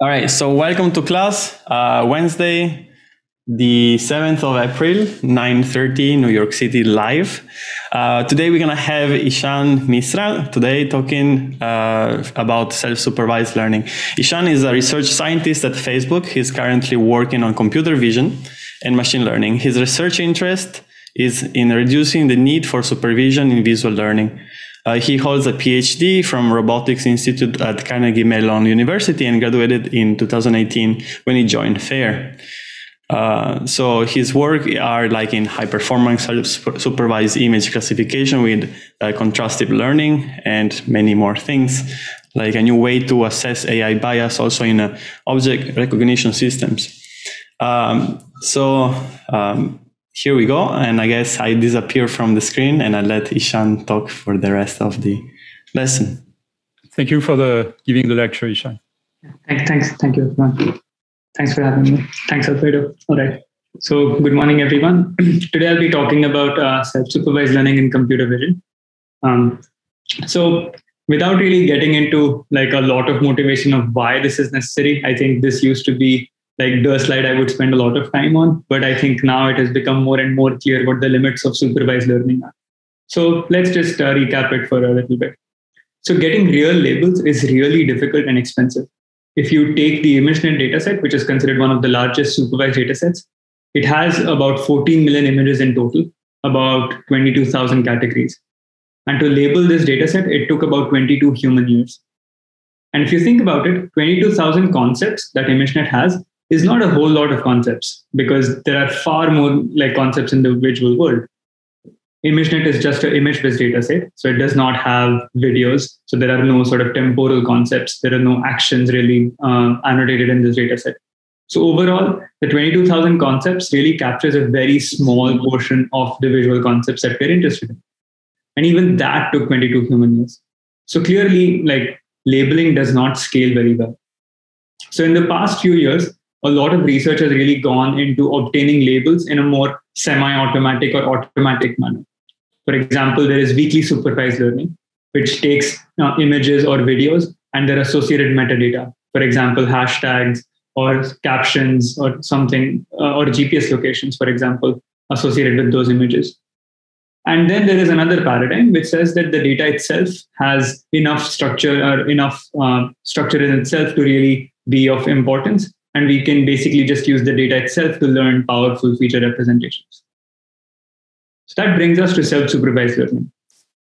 All right, so welcome to class. Uh, Wednesday, the 7th of April, 9.30, New York City live. Uh, today we're to have Ishan Misra today talking uh, about self-supervised learning. Ishan is a research scientist at Facebook. He's currently working on computer vision and machine learning. His research interest is in reducing the need for supervision in visual learning. Uh, he holds a PhD from Robotics Institute at Carnegie Mellon University and graduated in 2018 when he joined FAIR. Uh, so his work are like in high performance supervised image classification with uh, contrastive learning and many more things, like a new way to assess AI bias also in uh, object recognition systems. Um, so um, here we go. And I guess I disappear from the screen and I let Ishan talk for the rest of the lesson. Thank you for the giving the lecture, Ishan. Thanks, thanks, thank you. Thanks for having me. Thanks, Alfredo. All right. So, good morning, everyone. Today, I'll be talking about uh, self-supervised learning in computer vision. Um, so, without really getting into like a lot of motivation of why this is necessary, I think this used to be like the slide I would spend a lot of time on, but I think now it has become more and more clear what the limits of supervised learning are. So let's just uh, recap it for a little bit. So getting real labels is really difficult and expensive. If you take the ImageNet dataset, which is considered one of the largest supervised datasets, it has about 14 million images in total, about 22,000 categories. And to label this dataset, it took about 22 human years. And if you think about it, 22,000 concepts that ImageNet has is not a whole lot of concepts because there are far more like concepts in the visual world. ImageNet is just an image-based data set, so it does not have videos. So there are no sort of temporal concepts. There are no actions really uh, annotated in this data set. So overall, the 22,000 concepts really captures a very small portion of the visual concepts that we're interested in. And even that took 22 human years. So clearly, like labeling does not scale very well. So in the past few years, a lot of research has really gone into obtaining labels in a more semi-automatic or automatic manner. For example, there is weakly supervised learning, which takes uh, images or videos and their associated metadata. For example, hashtags or captions or something, uh, or GPS locations, for example, associated with those images. And then there is another paradigm which says that the data itself has enough structure or enough uh, structure in itself to really be of importance and we can basically just use the data itself to learn powerful feature representations. So that brings us to self-supervised learning.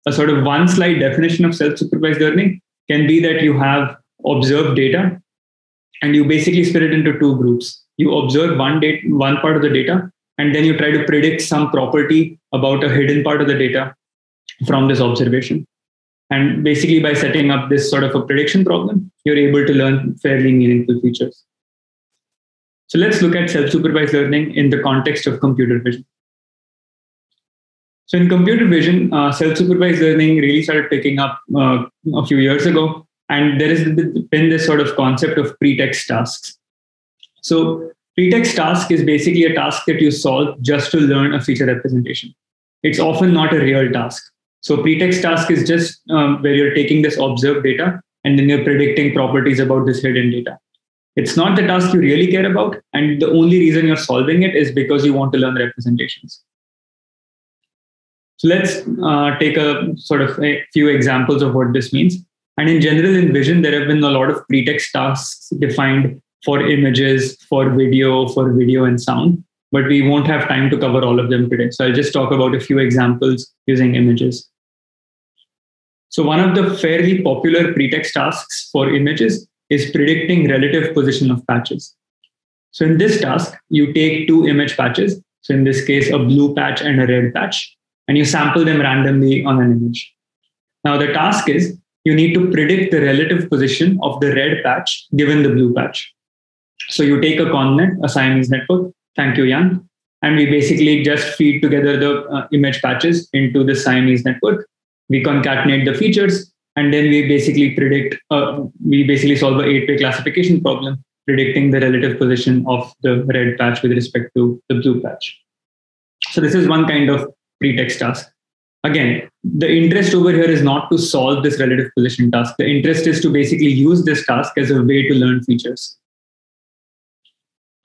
A sort of one slide definition of self-supervised learning can be that you have observed data and you basically split it into two groups. You observe one data, one part of the data, and then you try to predict some property about a hidden part of the data from this observation. And basically, by setting up this sort of a prediction problem, you're able to learn fairly meaningful features. So let's look at self-supervised learning in the context of computer vision. So in computer vision, uh, self-supervised learning really started picking up uh, a few years ago, and there has been this sort of concept of pretext tasks. So pretext task is basically a task that you solve just to learn a feature representation. It's often not a real task. So pretext task is just um, where you're taking this observed data and then you're predicting properties about this hidden data. It's not the task you really care about. And the only reason you're solving it is because you want to learn representations. So let's uh, take a sort of a few examples of what this means. And in general, in vision, there have been a lot of pretext tasks defined for images, for video, for video and sound. But we won't have time to cover all of them today. So I'll just talk about a few examples using images. So one of the fairly popular pretext tasks for images is predicting relative position of patches. So in this task, you take two image patches. So in this case, a blue patch and a red patch, and you sample them randomly on an image. Now the task is you need to predict the relative position of the red patch given the blue patch. So you take a ConvNet, a Siamese network. Thank you, Yann. And we basically just feed together the uh, image patches into the Siamese network. We concatenate the features and then we basically predict uh, we basically solve a eight-way classification problem predicting the relative position of the red patch with respect to the blue patch so this is one kind of pretext task again the interest over here is not to solve this relative position task the interest is to basically use this task as a way to learn features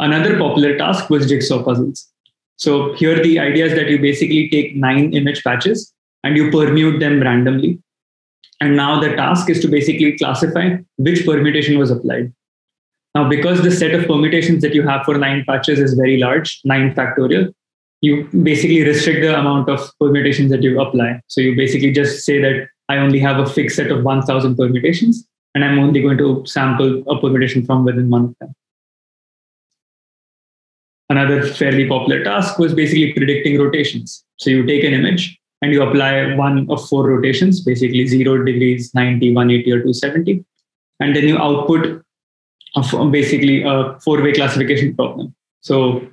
Another popular task was jigsaw puzzles. So here the idea is that you basically take nine image patches and you permute them randomly. And now the task is to basically classify which permutation was applied. Now, because the set of permutations that you have for nine patches is very large, nine factorial, you basically restrict the amount of permutations that you apply. So you basically just say that I only have a fixed set of 1000 permutations, and I'm only going to sample a permutation from within one of them. Another fairly popular task was basically predicting rotations. So you take an image and you apply one of four rotations, basically zero degrees, 90, 180, or 270. And then you output a, basically a four-way classification problem. So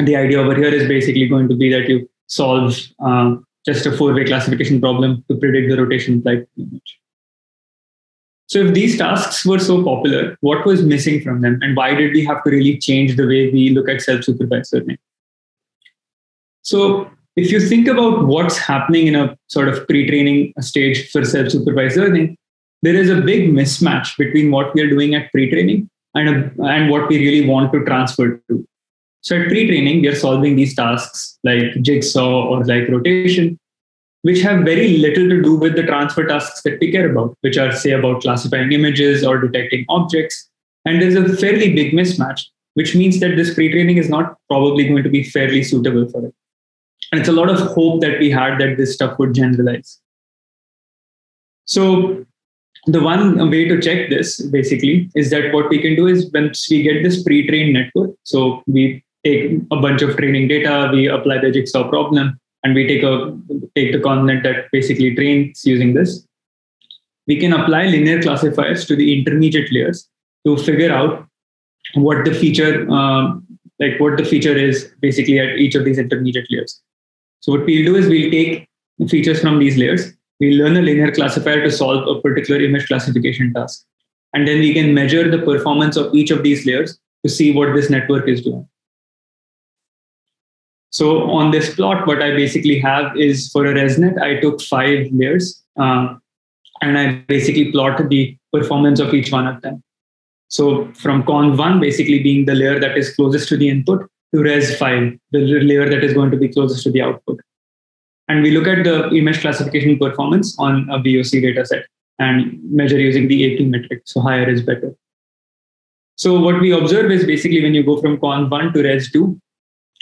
the idea over here is basically going to be that you solve uh, just a four-way classification problem to predict the rotation implied image. So if these tasks were so popular, what was missing from them and why did we have to really change the way we look at self-supervised learning? So if you think about what's happening in a sort of pre-training stage for self-supervised learning, there is a big mismatch between what we are doing at pre-training and, a, and what we really want to transfer to. So at pre-training, we are solving these tasks like jigsaw or like rotation, which have very little to do with the transfer tasks that we care about, which are, say, about classifying images or detecting objects. And there's a fairly big mismatch, which means that this pre training is not probably going to be fairly suitable for it. And it's a lot of hope that we had that this stuff would generalize. So, the one way to check this basically is that what we can do is once we get this pre trained network, so we take a bunch of training data, we apply the jigsaw problem, and we take a take the content that basically trains using this, we can apply linear classifiers to the intermediate layers to figure out what the feature um, like what the feature is basically at each of these intermediate layers. So what we'll do is we'll take features from these layers, we'll learn a linear classifier to solve a particular image classification task. And then we can measure the performance of each of these layers to see what this network is doing. So on this plot, what I basically have is for a ResNet, I took five layers uh, and I basically plotted the performance of each one of them. So from conv1 basically being the layer that is closest to the input to res5, the layer that is going to be closest to the output. And we look at the image classification performance on a VOC dataset and measure using the AP metric. So higher is better. So what we observe is basically when you go from conv1 to res2,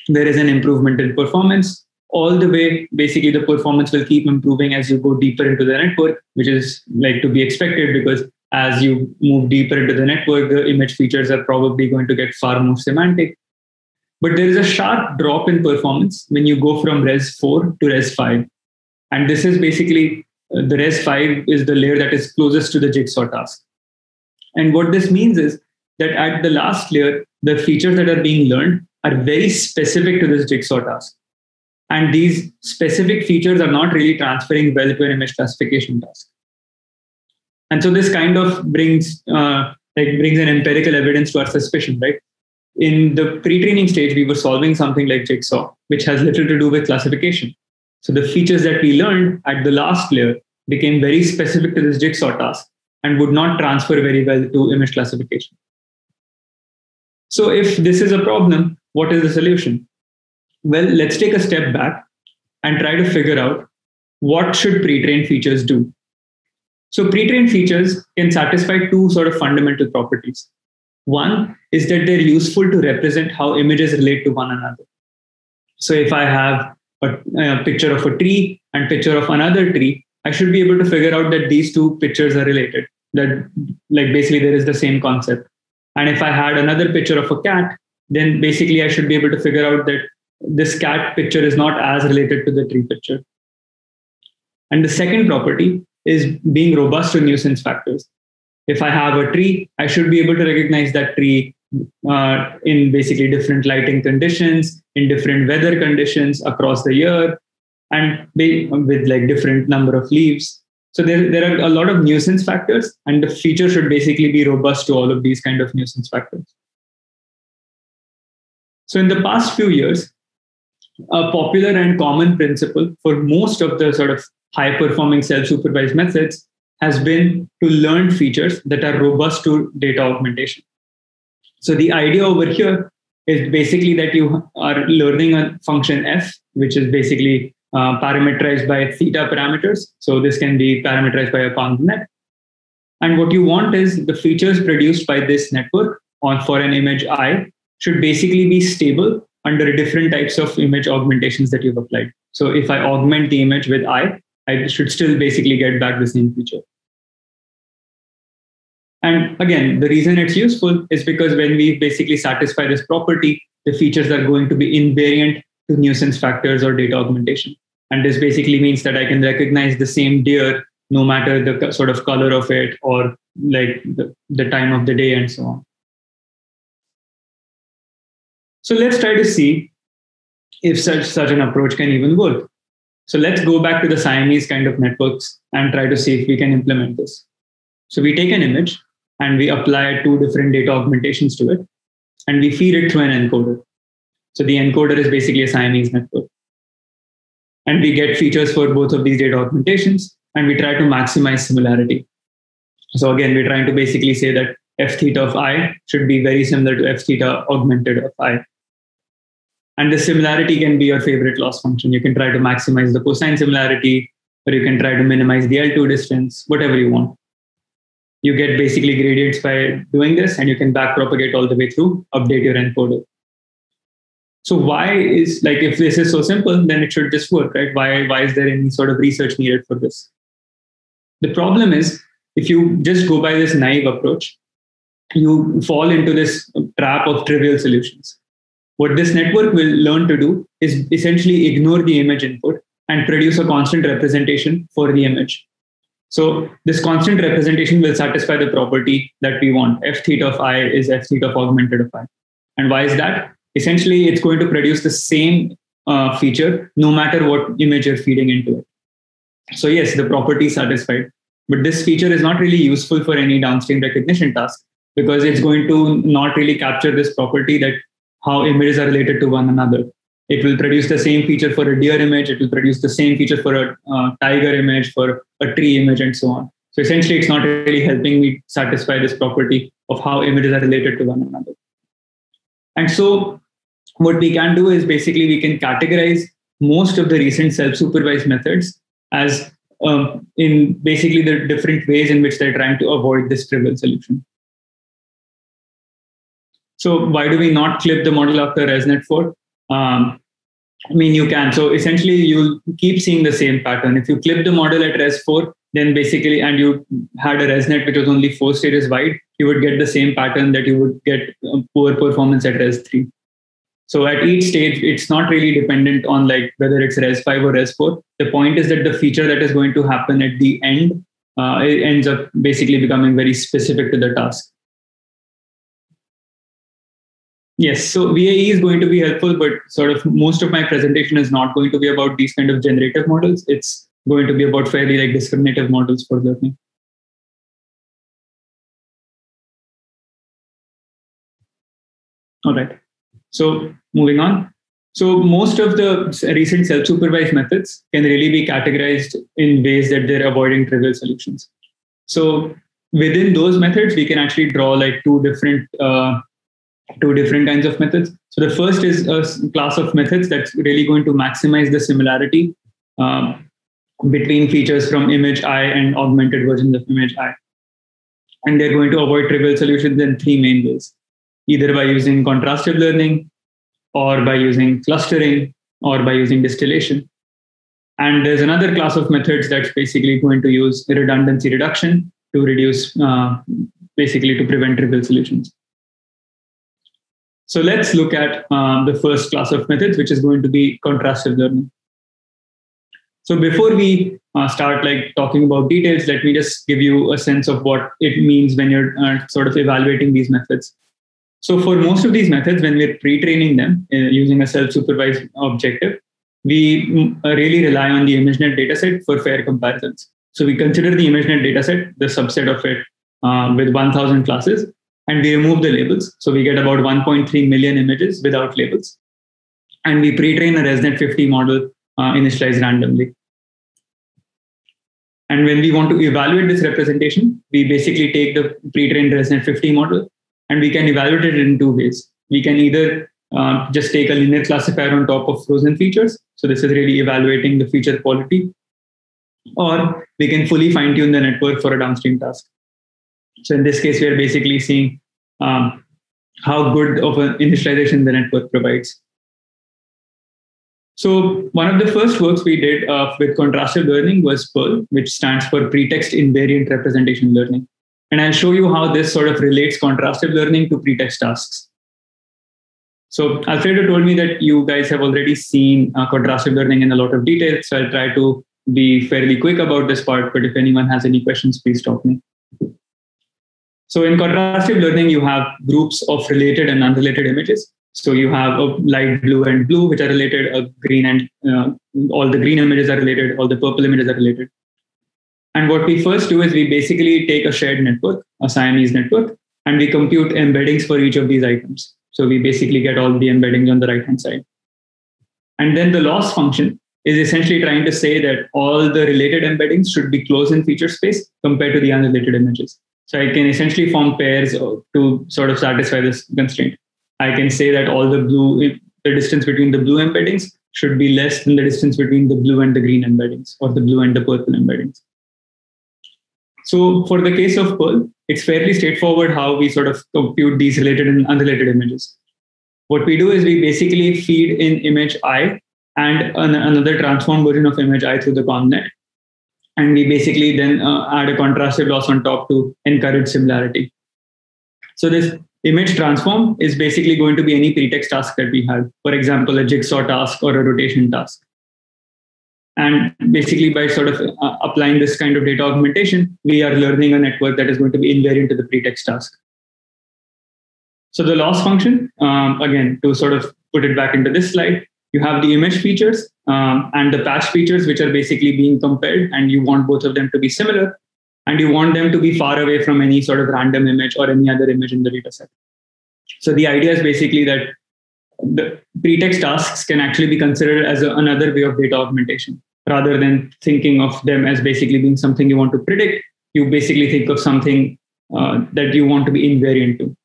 there is an improvement in performance all the way basically the performance will keep improving as you go deeper into the network which is like to be expected because as you move deeper into the network the image features are probably going to get far more semantic but there is a sharp drop in performance when you go from res 4 to res 5 and this is basically uh, the res 5 is the layer that is closest to the jigsaw task and what this means is that at the last layer the features that are being learned are very specific to this jigsaw task. And these specific features are not really transferring well to an image classification task. And so this kind of brings uh, like brings an empirical evidence to our suspicion, right? In the pre-training stage, we were solving something like jigsaw, which has little to do with classification. So the features that we learned at the last layer became very specific to this jigsaw task and would not transfer very well to image classification. So if this is a problem, what is the solution? Well, let's take a step back and try to figure out what should pre-trained features do. So pre-trained features can satisfy two sort of fundamental properties. One is that they're useful to represent how images relate to one another. So if I have a, a picture of a tree and picture of another tree, I should be able to figure out that these two pictures are related. That like basically there is the same concept. And if I had another picture of a cat, then basically I should be able to figure out that this cat picture is not as related to the tree picture. And the second property is being robust to nuisance factors. If I have a tree, I should be able to recognize that tree uh, in basically different lighting conditions, in different weather conditions across the year, and with like different number of leaves. So there, there are a lot of nuisance factors, and the feature should basically be robust to all of these kind of nuisance factors. So in the past few years, a popular and common principle for most of the sort of high performing self-supervised methods has been to learn features that are robust to data augmentation. So the idea over here is basically that you are learning a function f, which is basically uh, parameterized by theta parameters. So this can be parameterized by a ConvNet. And what you want is the features produced by this network or for an image i should basically be stable under different types of image augmentations that you've applied. So if I augment the image with i, I should still basically get back the same feature. And again, the reason it's useful is because when we basically satisfy this property, the features are going to be invariant to nuisance factors or data augmentation. And this basically means that I can recognize the same deer no matter the sort of color of it or like the, the time of the day and so on. So let's try to see if such, such an approach can even work. So let's go back to the Siamese kind of networks and try to see if we can implement this. So we take an image and we apply two different data augmentations to it and we feed it through an encoder. So the encoder is basically a Siamese network. And we get features for both of these data augmentations and we try to maximize similarity. So again, we're trying to basically say that f theta of i should be very similar to f theta augmented of i. And the similarity can be your favorite loss function. You can try to maximize the cosine similarity, or you can try to minimize the L2 distance, whatever you want. You get basically gradients by doing this, and you can backpropagate all the way through, update your encoder. So why is like if this is so simple, then it should just work, right? Why why is there any sort of research needed for this? The problem is if you just go by this naive approach, you fall into this trap of trivial solutions what this network will learn to do is essentially ignore the image input and produce a constant representation for the image. So this constant representation will satisfy the property that we want. F theta of i is f theta of augmented of i. And why is that? Essentially, it's going to produce the same uh, feature no matter what image you're feeding into it. So yes, the property is satisfied. But this feature is not really useful for any downstream recognition task because it's going to not really capture this property that how images are related to one another. It will produce the same feature for a deer image. It will produce the same feature for a uh, tiger image, for a tree image, and so on. So essentially, it's not really helping me satisfy this property of how images are related to one another. And so, what we can do is basically we can categorize most of the recent self-supervised methods as um, in basically the different ways in which they're trying to avoid this trivial solution. So why do we not clip the model after ResNet4? Um, I mean, you can. So essentially, you'll keep seeing the same pattern. If you clip the model at Res4, then basically, and you had a ResNet which was only four stages wide, you would get the same pattern that you would get poor performance at Res3. So at each stage, it's not really dependent on like whether it's Res5 or Res4. The point is that the feature that is going to happen at the end uh, ends up basically becoming very specific to the task. Yes, so VAE is going to be helpful, but sort of most of my presentation is not going to be about these kind of generative models. It's going to be about fairly like discriminative models for learning. All right. So moving on. So most of the recent self-supervised methods can really be categorized in ways that they're avoiding trivial solutions. So within those methods, we can actually draw like two different uh, two different kinds of methods. So the first is a class of methods that's really going to maximize the similarity um, between features from image i and augmented versions of image i. And they're going to avoid trivial solutions in three main ways, either by using contrastive learning, or by using clustering, or by using distillation. And there's another class of methods that's basically going to use redundancy reduction to reduce, uh, basically to prevent trivial solutions. So let's look at um, the first class of methods, which is going to be contrastive learning. So before we uh, start like talking about details, let me just give you a sense of what it means when you're uh, sort of evaluating these methods. So for most of these methods, when we're pre-training them uh, using a self-supervised objective, we mm, uh, really rely on the ImageNet dataset for fair comparisons. So we consider the ImageNet dataset, the subset of it, uh, with 1,000 classes, and we remove the labels. So we get about 1.3 million images without labels. And we pre-train a ResNet 50 model uh, initialized randomly. And when we want to evaluate this representation, we basically take the pre-trained ResNet 50 model and we can evaluate it in two ways. We can either uh, just take a linear classifier on top of frozen features. So this is really evaluating the feature quality. Or we can fully fine tune the network for a downstream task. So in this case, we are basically seeing um, how good of an initialization the network provides. So one of the first works we did uh, with contrastive learning was PIRL, which stands for Pretext Invariant Representation Learning. And I'll show you how this sort of relates contrastive learning to pretext tasks. So Alfredo told me that you guys have already seen uh, contrastive learning in a lot of detail. So I'll try to be fairly quick about this part, but if anyone has any questions, please stop me. So in contrastive learning, you have groups of related and unrelated images. So you have a light blue and blue, which are related, a green and uh, all the green images are related, all the purple images are related. And what we first do is we basically take a shared network, a Siamese network, and we compute embeddings for each of these items. So we basically get all the embeddings on the right hand side. And then the loss function is essentially trying to say that all the related embeddings should be close in feature space compared to the unrelated images. So I can essentially form pairs to sort of satisfy this constraint. I can say that all the blue, the distance between the blue embeddings should be less than the distance between the blue and the green embeddings or the blue and the purple embeddings. So for the case of PIRL, it's fairly straightforward how we sort of compute these related and unrelated images. What we do is we basically feed in image i and an, another transform version of image i through the convnet. And we basically then uh, add a contrastive loss on top to encourage similarity. So this image transform is basically going to be any pretext task that we have. For example, a jigsaw task or a rotation task. And basically, by sort of uh, applying this kind of data augmentation, we are learning a network that is going to be invariant to the pretext task. So the loss function, um, again, to sort of put it back into this slide, you have the image features um, and the patch features, which are basically being compared, and you want both of them to be similar and you want them to be far away from any sort of random image or any other image in the data set. So the idea is basically that the pretext tasks can actually be considered as a, another way of data augmentation rather than thinking of them as basically being something you want to predict. You basically think of something uh, that you want to be invariant to.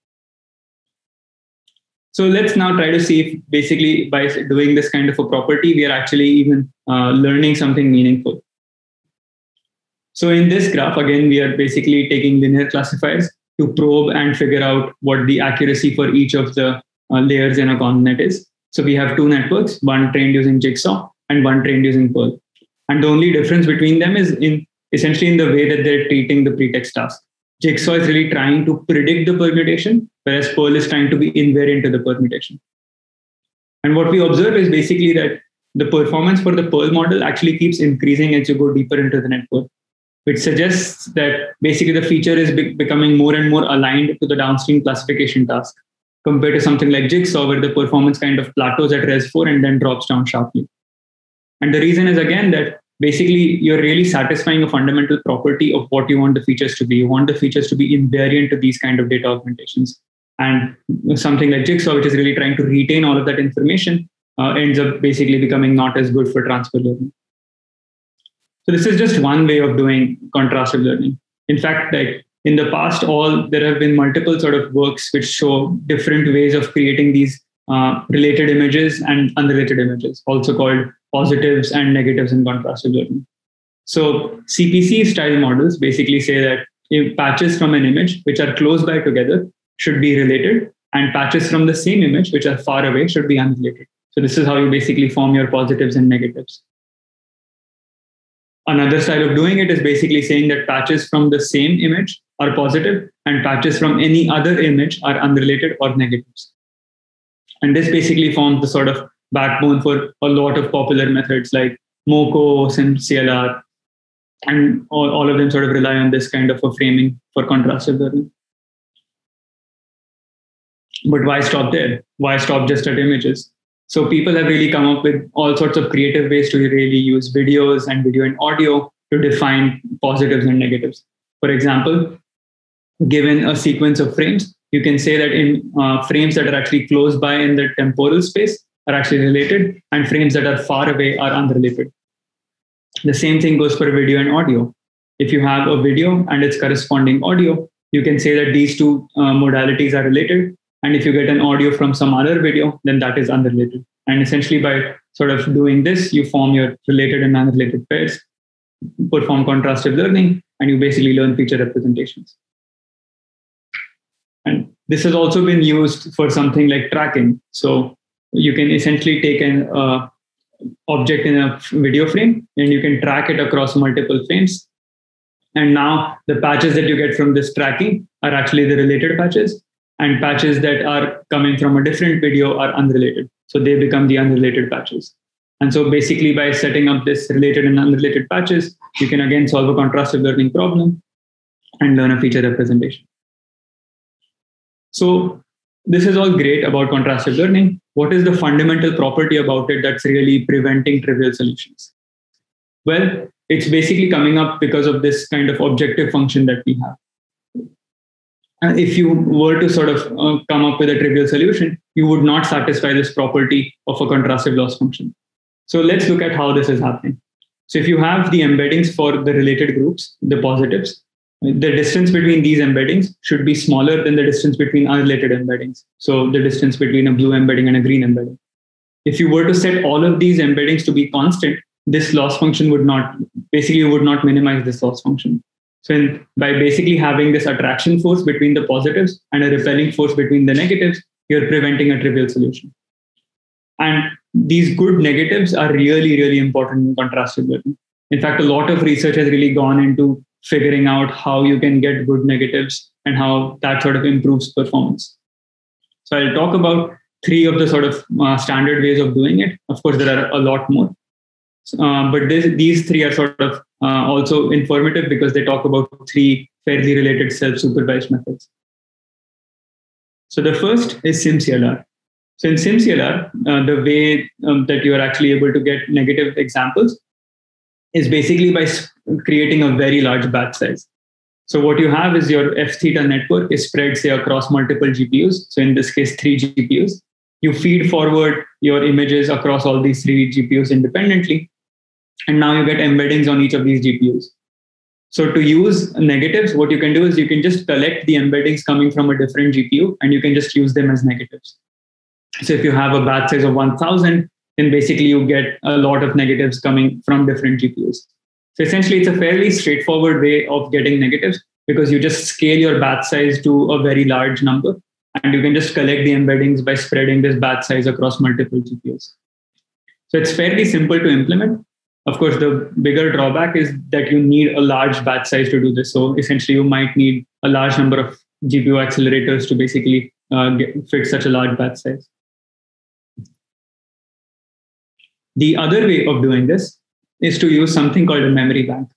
So let's now try to see if basically by doing this kind of a property, we are actually even uh, learning something meaningful. So in this graph, again, we are basically taking linear classifiers to probe and figure out what the accuracy for each of the uh, layers in a convnet is. So we have two networks, one trained using Jigsaw and one trained using PIRL. And the only difference between them is in essentially in the way that they're treating the pretext task. Jigsaw is really trying to predict the permutation, whereas PIRL is trying to be invariant to the permutation. And what we observe is basically that the performance for the PIRL model actually keeps increasing as you go deeper into the network which suggests that basically the feature is be- becoming more and more aligned to the downstream classification task compared to something like Jigsaw, where the performance kind of plateaus at Res 4 and then drops down sharply. And the reason is again that basically you're really satisfying a fundamental property of what you want the features to be. You want the features to be invariant to these kind of data augmentations. And something like Jigsaw, which is really trying to retain all of that information, uh, ends up basically becoming not as good for transfer learning. So this is just one way of doing contrastive learning. In fact, like in the past, all there have been multiple sort of works which show different ways of creating these uh, related images and unrelated images, also called positives and negatives in contrastive learning. So CPC style models basically say that if patches from an image which are close by together should be related, and patches from the same image which are far away should be unrelated. So this is how you basically form your positives and negatives. Another style of doing it is basically saying that patches from the same image are positive and patches from any other image are unrelated or negatives. And this basically forms the sort of backbone for a lot of popular methods like MoCo, SimCLR, and all, all of them sort of rely on this kind of a framing for contrastive learning. But why stop there? Why stop just at images? So people have really come up with all sorts of creative ways to really use videos and video and audio to define positives and negatives. For example, given a sequence of frames, you can say that in uh, frames that are actually close by in the temporal space are actually related, and frames that are far away are unrelated. The same thing goes for video and audio. If you have a video and its corresponding audio, you can say that these two uh, modalities are related, And if you get an audio from some other video, then that is unrelated. And essentially, by sort of doing this, you form your related and unrelated pairs, perform contrastive learning, and you basically learn feature representations. And this has also been used for something like tracking. So you can essentially take an uh, object in a video frame and you can track it across multiple frames. And now the patches that you get from this tracking are actually the related patches, and patches that are coming from a different video are unrelated. So they become the unrelated patches. And so basically, by setting up this related and unrelated patches, you can again solve a contrastive learning problem and learn a feature representation. So this is all great about contrastive learning. What is the fundamental property about it that's really preventing trivial solutions? Well, it's basically coming up because of this kind of objective function that we have. And if you were to sort of uh, come up with a trivial solution, you would not satisfy this property of a contrastive loss function. So let's look at how this is happening. So if you have the embeddings for the related groups, the positives, the distance between these embeddings should be smaller than the distance between unrelated embeddings. So the distance between a blue embedding and a green embedding. If you were to set all of these embeddings to be constant, this loss function would not, basically would not minimize this loss function. So in, by basically having this attraction force between the positives and a repelling force between the negatives, you're preventing a trivial solution. And these good negatives are really, really important in contrastive learning. In fact, a lot of research has really gone into figuring out how you can get good negatives and how that sort of improves performance. So I'll talk about three of the sort of uh, standard ways of doing it. Of course, there are a lot more. Uh, but this, these three are sort of uh, also informative because they talk about three fairly related self-supervised methods. So the first is SimCLR. So in SimCLR, uh, the way um, that you are actually able to get negative examples is basically by creating a very large batch size. So what you have is your f theta network is spread, say, across multiple GPUs. So in this case, three GPUs. You feed forward your images across all these three GPUs independently. And now you get embeddings on each of these GPUs. So to use negatives, what you can do is you can just collect the embeddings coming from a different GPU and you can just use them as negatives. So if you have a batch size of 1000, then basically you get a lot of negatives coming from different GPUs. So essentially, it's a fairly straightforward way of getting negatives because you just scale your batch size to a very large number and you can just collect the embeddings by spreading this batch size across multiple GPUs. So it's fairly simple to implement. Of course, the bigger drawback is that you need a large batch size to do this. So essentially, you might need a large number of GPU accelerators to basically uh, get, fit such a large batch size. The other way of doing this is to use something called a memory bank.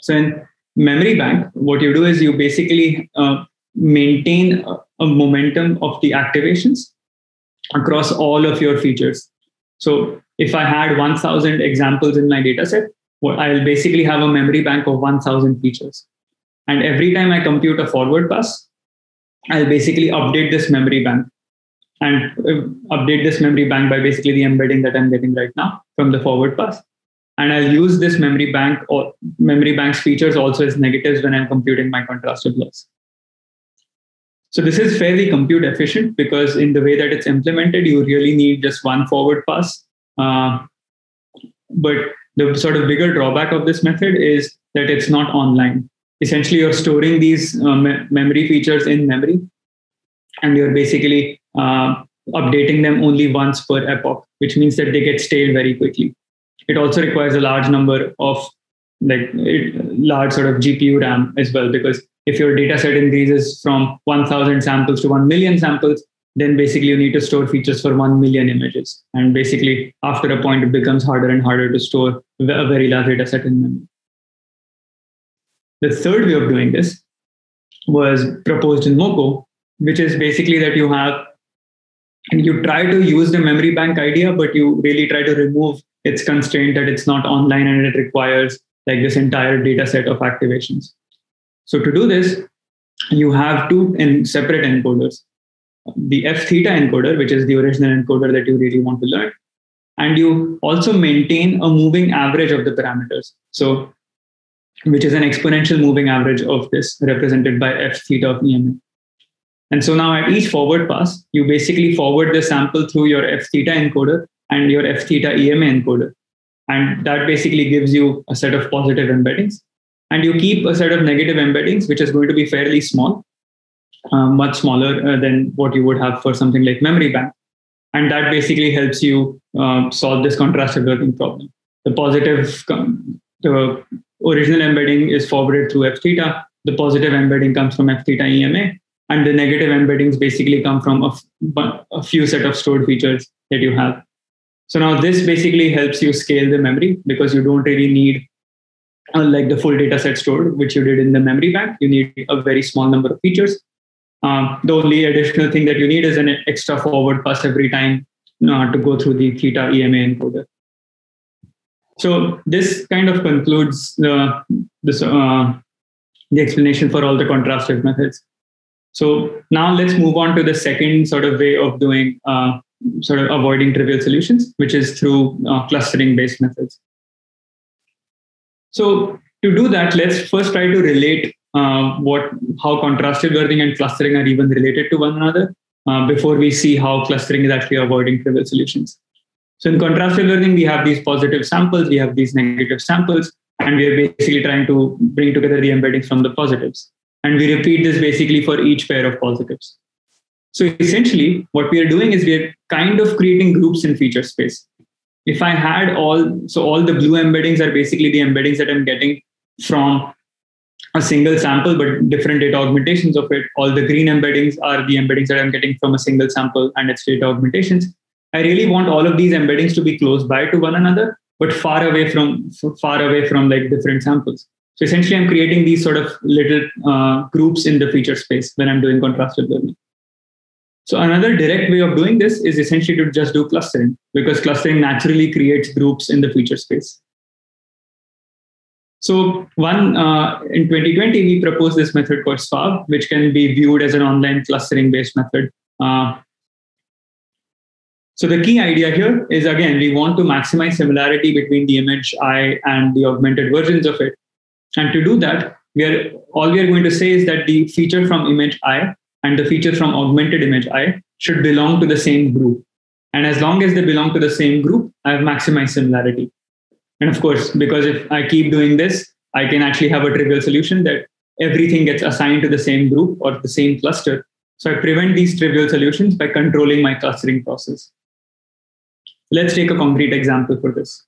So in memory bank, what you do is you basically uh, maintain a, a momentum of the activations across all of your features. So if I had 1000 examples in my dataset, well, I'll basically have a memory bank of 1000 features. And every time I compute a forward pass, I'll basically update this memory bank and uh, update this memory bank by basically the embedding that I'm getting right now from the forward pass. And I'll use this memory bank or memory bank's features also as negatives when I'm computing my contrastive loss. So this is fairly compute efficient because in the way that it's implemented, you really need just one forward pass. Uh, but the sort of bigger drawback of this method is that it's not online. Essentially, you're storing these uh, me- memory features in memory, and you're basically uh, updating them only once per epoch, which means that they get stale very quickly. It also requires a large number of like it, large sort of GPU RAM as well, because if your data set increases from 1000 samples to 1 million samples, then basically you need to store features for 1 million images. And basically, after a point, it becomes harder and harder to store a very large data set in memory. The third way of doing this was proposed in MoCo, which is basically that you have and you try to use the memory bank idea, but you really try to remove its constraint that it's not online and it requires like this entire data set of activations. So to do this, you have two in separate encoders. The F theta encoder, which is the original encoder that you really want to learn. And you also maintain a moving average of the parameters. So, which is an exponential moving average of this represented by F theta of EMA. And so now at each forward pass, you basically forward the sample through your F theta encoder and your F theta EMA encoder. And that basically gives you a set of positive embeddings. And you keep a set of negative embeddings, which is going to be fairly small, uh, much smaller uh, than what you would have for something like memory bank. And that basically helps you uh, solve this contrastive learning problem. The positive, the original embedding is forwarded through F theta. The positive embedding comes from F theta EMA. And the negative embeddings basically come from a, f- a few set of stored features that you have. So now this basically helps you scale the memory because you don't really need uh, like the full data set stored, which you did in the memory bank. You need a very small number of features. Um, the only additional thing that you need is an extra forward pass every time uh, to go through the theta EMA encoder. So this kind of concludes the this uh, the explanation for all the contrastive methods. So now let's move on to the second sort of way of doing uh, sort of avoiding trivial solutions, which is through uh, clustering based methods. So to do that, let's first try to relate uh, what how contrastive learning and clustering are even related to one another uh, before we see how clustering is actually avoiding trivial solutions. So in contrastive learning, we have these positive samples, we have these negative samples, and we are basically trying to bring together the embeddings from the positives. And we repeat this basically for each pair of positives. So essentially, what we are doing is we are kind of creating groups in feature space. If I had all, so all the blue embeddings are basically the embeddings that I'm getting from a single sample, but different data augmentations of it. All the green embeddings are the embeddings that I'm getting from a single sample and its data augmentations. I really want all of these embeddings to be close by to one another, but far away from far away from like different samples. So essentially, I'm creating these sort of little uh, groups in the feature space when I'm doing contrastive learning. So another direct way of doing this is essentially to just do clustering because clustering naturally creates groups in the feature space. So one uh, in 2020 we proposed this method called SwAV, which can be viewed as an online clustering-based method. Uh, so the key idea here is again we want to maximize similarity between the image I and the augmented versions of it, and to do that, we are all we are going to say is that the feature from image I and the feature from augmented image I should belong to the same group. And as long as they belong to the same group, I have maximized similarity. And of course, because if I keep doing this, I can actually have a trivial solution that everything gets assigned to the same group or the same cluster. So I prevent these trivial solutions by controlling my clustering process. Let's take a concrete example for this.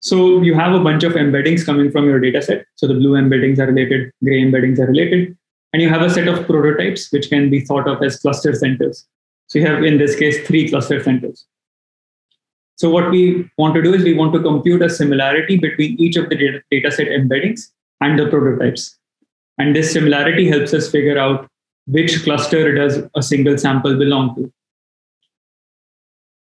So you have a bunch of embeddings coming from your data set. So the blue embeddings are related, gray embeddings are related. And you have a set of prototypes, which can be thought of as cluster centers. So you have, in this case, three cluster centers. So what we want to do is we want to compute a similarity between each of the data, dataset embeddings and the prototypes. And this similarity helps us figure out which cluster does a single sample belong to.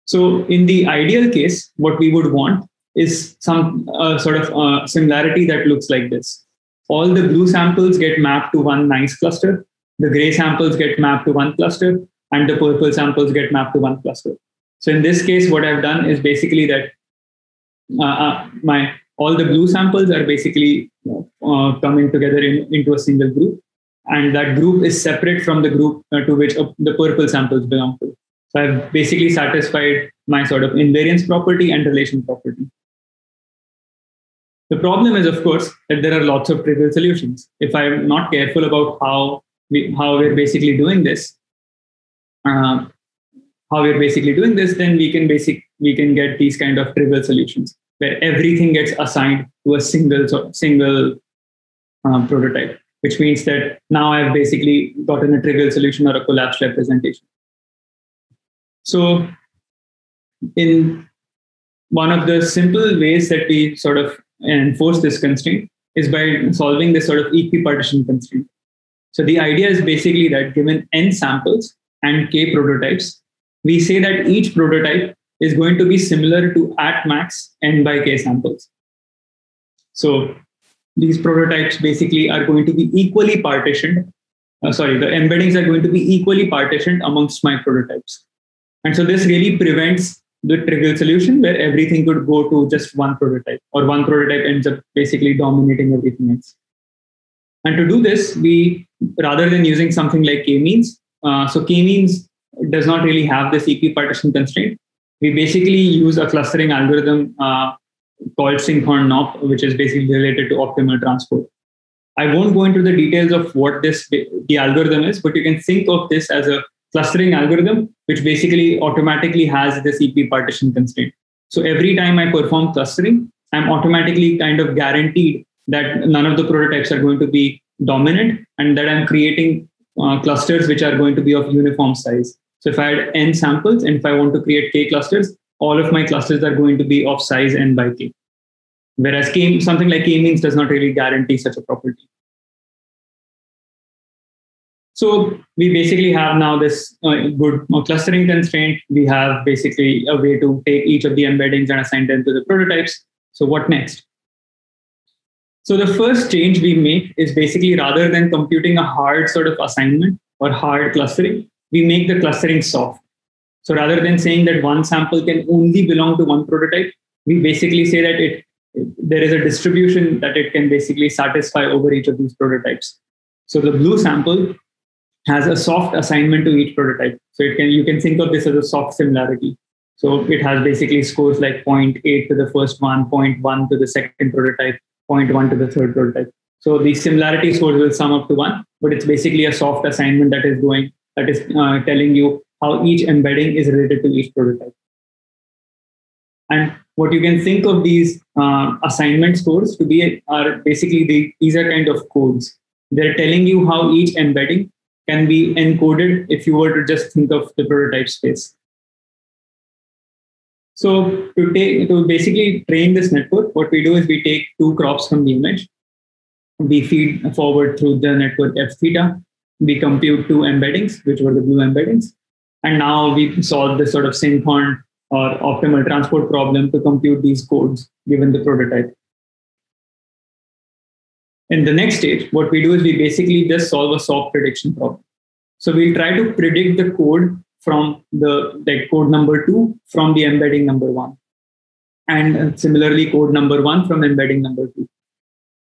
So in the ideal case, what we would want is some uh, sort of uh, similarity that looks like this. All the blue samples get mapped to one nice cluster, the gray samples get mapped to one cluster, and the purple samples get mapped to one cluster. So in this case, what I've done is basically that uh, uh, my all the blue samples are basically uh, coming together in, into a single group, and that group is separate from the group uh, to which uh, the purple samples belong to. So I've basically satisfied my sort of invariance property and relation property. The problem is, of course, that there are lots of trivial solutions. If I'm not careful about how we how we're basically doing this, uh, how we're basically doing this, then we can basic we can get these kind of trivial solutions where everything gets assigned to a single single um, prototype, which means that now I've basically gotten a trivial solution or a collapsed representation. So, in one of the simple ways that we sort of enforce this constraint is by solving this sort of equipartition constraint. So the idea is basically that given n samples and k prototypes, we say that each prototype is going to be similar to at max n by k samples. So these prototypes basically are going to be equally partitioned. Uh, sorry, the embeddings are going to be equally partitioned amongst my prototypes. And so this really prevents the trivial solution where everything could go to just one prototype or one prototype ends up basically dominating everything else. And to do this, we rather than using something like k-means, uh, so k-means does not really have this EP partition constraint. We basically use a clustering algorithm uh, called Sinkhorn-Knopp, which is basically related to optimal transport. I won't go into the details of what this the algorithm is, but you can think of this as a clustering algorithm, which basically automatically has this equipartition constraint. So every time I perform clustering, I'm automatically kind of guaranteed that none of the prototypes are going to be dominant and that I'm creating uh, clusters which are going to be of uniform size. So if I had n samples and if I want to create k clusters, all of my clusters are going to be of size n by k. Whereas k, something like k-means does not really guarantee such a property. So we basically have now this uh, good uh, clustering constraint. We have basically a way to take each of the embeddings and assign them to the prototypes. So what next? So the first change we make is basically rather than computing a hard sort of assignment or hard clustering, we make the clustering soft. So rather than saying that one sample can only belong to one prototype, we basically say that it there is a distribution that it can basically satisfy over each of these prototypes. So the blue sample has a soft assignment to each prototype. So it can you can think of this as a soft similarity. So it has basically scores like 0.8 to the first one, 0.1 to the second prototype, 0.1 to the third prototype. So the similarity scores will sum up to one, but it's basically a soft assignment that is going that is uh, telling you how each embedding is related to each prototype. And what you can think of these uh, assignment scores to be are basically the, these are kind of codes. They're telling you how each embedding can be encoded if you were to just think of the prototype space. So to take to basically train this network, what we do is we take two crops from the image, we feed forward through the network f theta, we compute two embeddings, which were the blue embeddings, and now we solve this sort of Sinkhorn or optimal transport problem to compute these codes given the prototype. In the next stage, what we do is we basically just solve a soft prediction problem. So we'll try to predict the code from the like code number two from the embedding number one. And similarly, code number one from embedding number two.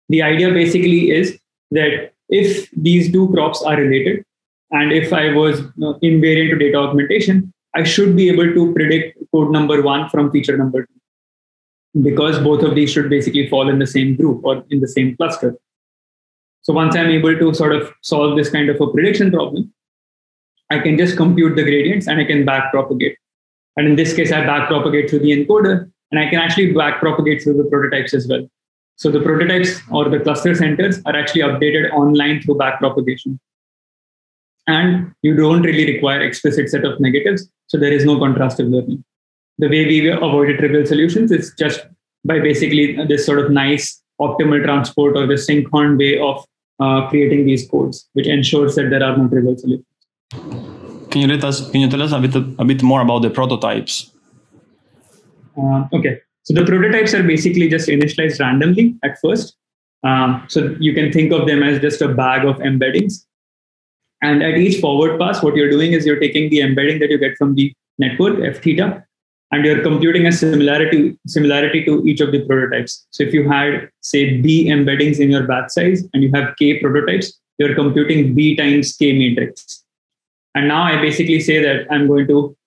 The idea basically is that if these two crops are related, and if I was invariant to data augmentation, I should be able to predict code number one from feature number two because both of these should basically fall in the same group or in the same cluster. So once I'm able to sort of solve this kind of a prediction problem, I can just compute the gradients and I can back propagate. And in this case, I back propagate through the encoder and I can actually back propagate through the prototypes as well. So the prototypes or the cluster centers are actually updated online through back propagation. And you don't really require explicit set of negatives. So there is no contrastive learning. The way we avoided trivial solutions is just by basically this sort of nice optimal transport or the Sinkhorn way of uh, creating these codes, which ensures that there are no trivial solutions. Can you let us? Can you tell us a bit a bit more about the prototypes? Uh, okay, so the prototypes are basically just initialized randomly at first. Um, so you can think of them as just a bag of embeddings. And at each forward pass, what you're doing is you're taking the embedding that you get from the network f theta, and you're computing a similarity similarity to each of the prototypes. So if you had say b embeddings in your batch size and you have k prototypes, you're computing b times k matrix. And now I basically say that I'm going to,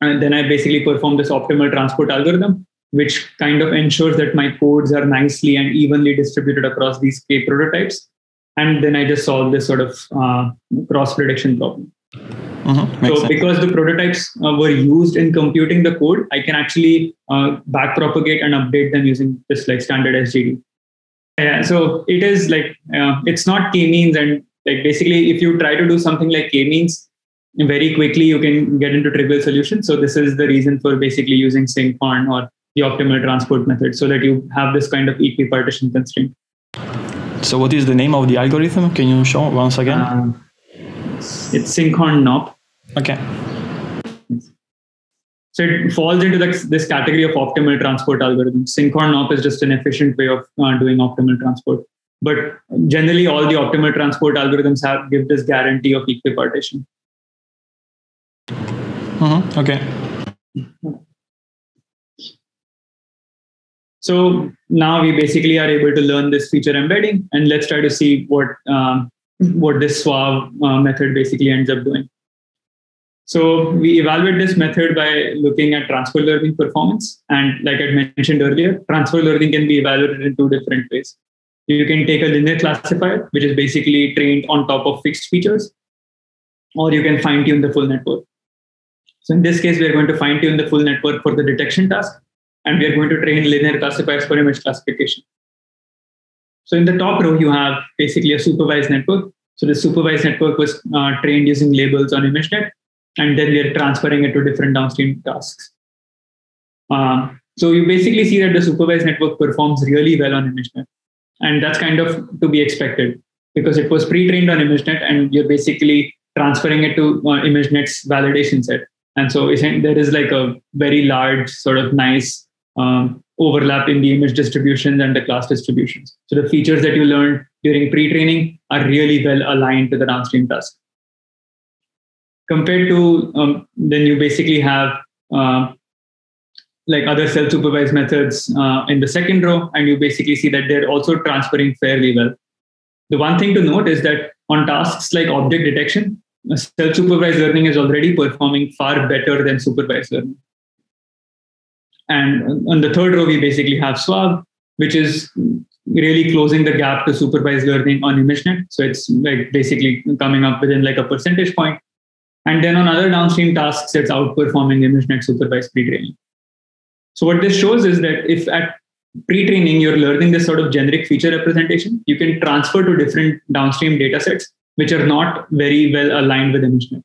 and then I basically perform this optimal transport algorithm, which kind of ensures that my codes are nicely and evenly distributed across these K prototypes. And then I just solve this sort of uh, cross prediction problem. Mm-hmm. So, sense. because the prototypes uh, were used in computing the code, I can actually uh, back propagate and update them using this like standard SGD. Yeah, so it is like uh, it's not k means and like basically if you try to do something like k means very quickly you can get into trivial solutions. So this is the reason for basically using Sinkhorn or the optimal transport method so that you have this kind of equipartition constraint. So what is the name of the algorithm? Can you show once again? Uh, it's Sinkhorn-Knopp. Okay. So it falls into the, this category of optimal transport algorithms. Sinkhorn-Knopp is just an efficient way of uh, doing optimal transport. But generally, all the optimal transport algorithms have give this guarantee of equipartition. Mm-hmm. Okay. So now we basically are able to learn this feature embedding, and let's try to see what um, what this SwAV uh, method basically ends up doing. So we evaluate this method by looking at transfer learning performance. And like I mentioned earlier, transfer learning can be evaluated in two different ways. You can take a linear classifier, which is basically trained on top of fixed features, or you can fine tune the full network. So in this case, we are going to fine tune the full network for the detection task, and we are going to train linear classifiers for image classification. So in the top row, you have basically a supervised network. So the supervised network was uh, trained using labels on ImageNet, and then we are transferring it to different downstream tasks. Um, so you basically see that the supervised network performs really well on ImageNet. And that's kind of to be expected because it was pre-trained on ImageNet and you're basically transferring it to uh, ImageNet's validation set. And so there is like a very large sort of nice um, overlap in the image distributions and the class distributions. So the features that you learned during pre-training are really well aligned to the downstream task. Compared to um, then you basically have uh, like other self-supervised methods uh, in the second row and you basically see that they're also transferring fairly well. The one thing to note is that on tasks like object detection self-supervised learning is already performing far better than supervised learning and on the third row we basically have SwAV which is really closing the gap to supervised learning on ImageNet. So it's like basically coming up within like a percentage point. And then on other downstream tasks, it's outperforming ImageNet supervised pre-training. So what this shows is that if at pre-training you're learning this sort of generic feature representation, you can transfer to different downstream data sets which are not very well aligned with ImageNet.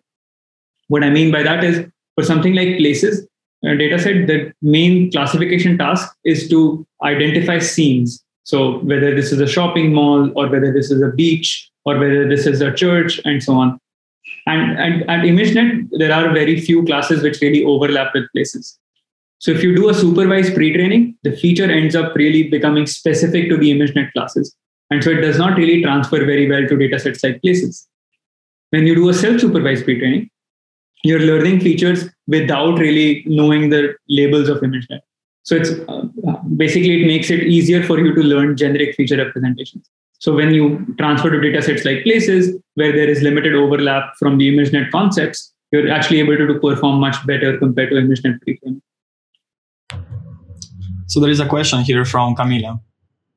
What I mean by that is for something like places, data set, the main classification task is to identify scenes. So whether this is a shopping mall or whether this is a beach or whether this is a church and so on. And, and at ImageNet, there are very few classes which really overlap with places. So if you do a supervised pre-training, the feature ends up really becoming specific to the ImageNet classes. And so it does not really transfer very well to datasets like places. When you do a self-supervised pre-training, you're learning features without really knowing the labels of ImageNet. So it's uh, basically it makes it easier for you to learn generic feature representations. So when you transfer to data sets like places where there is limited overlap from the ImageNet concepts, you're actually able to perform much better compared to ImageNet pre-training. So there is a question here from Camila.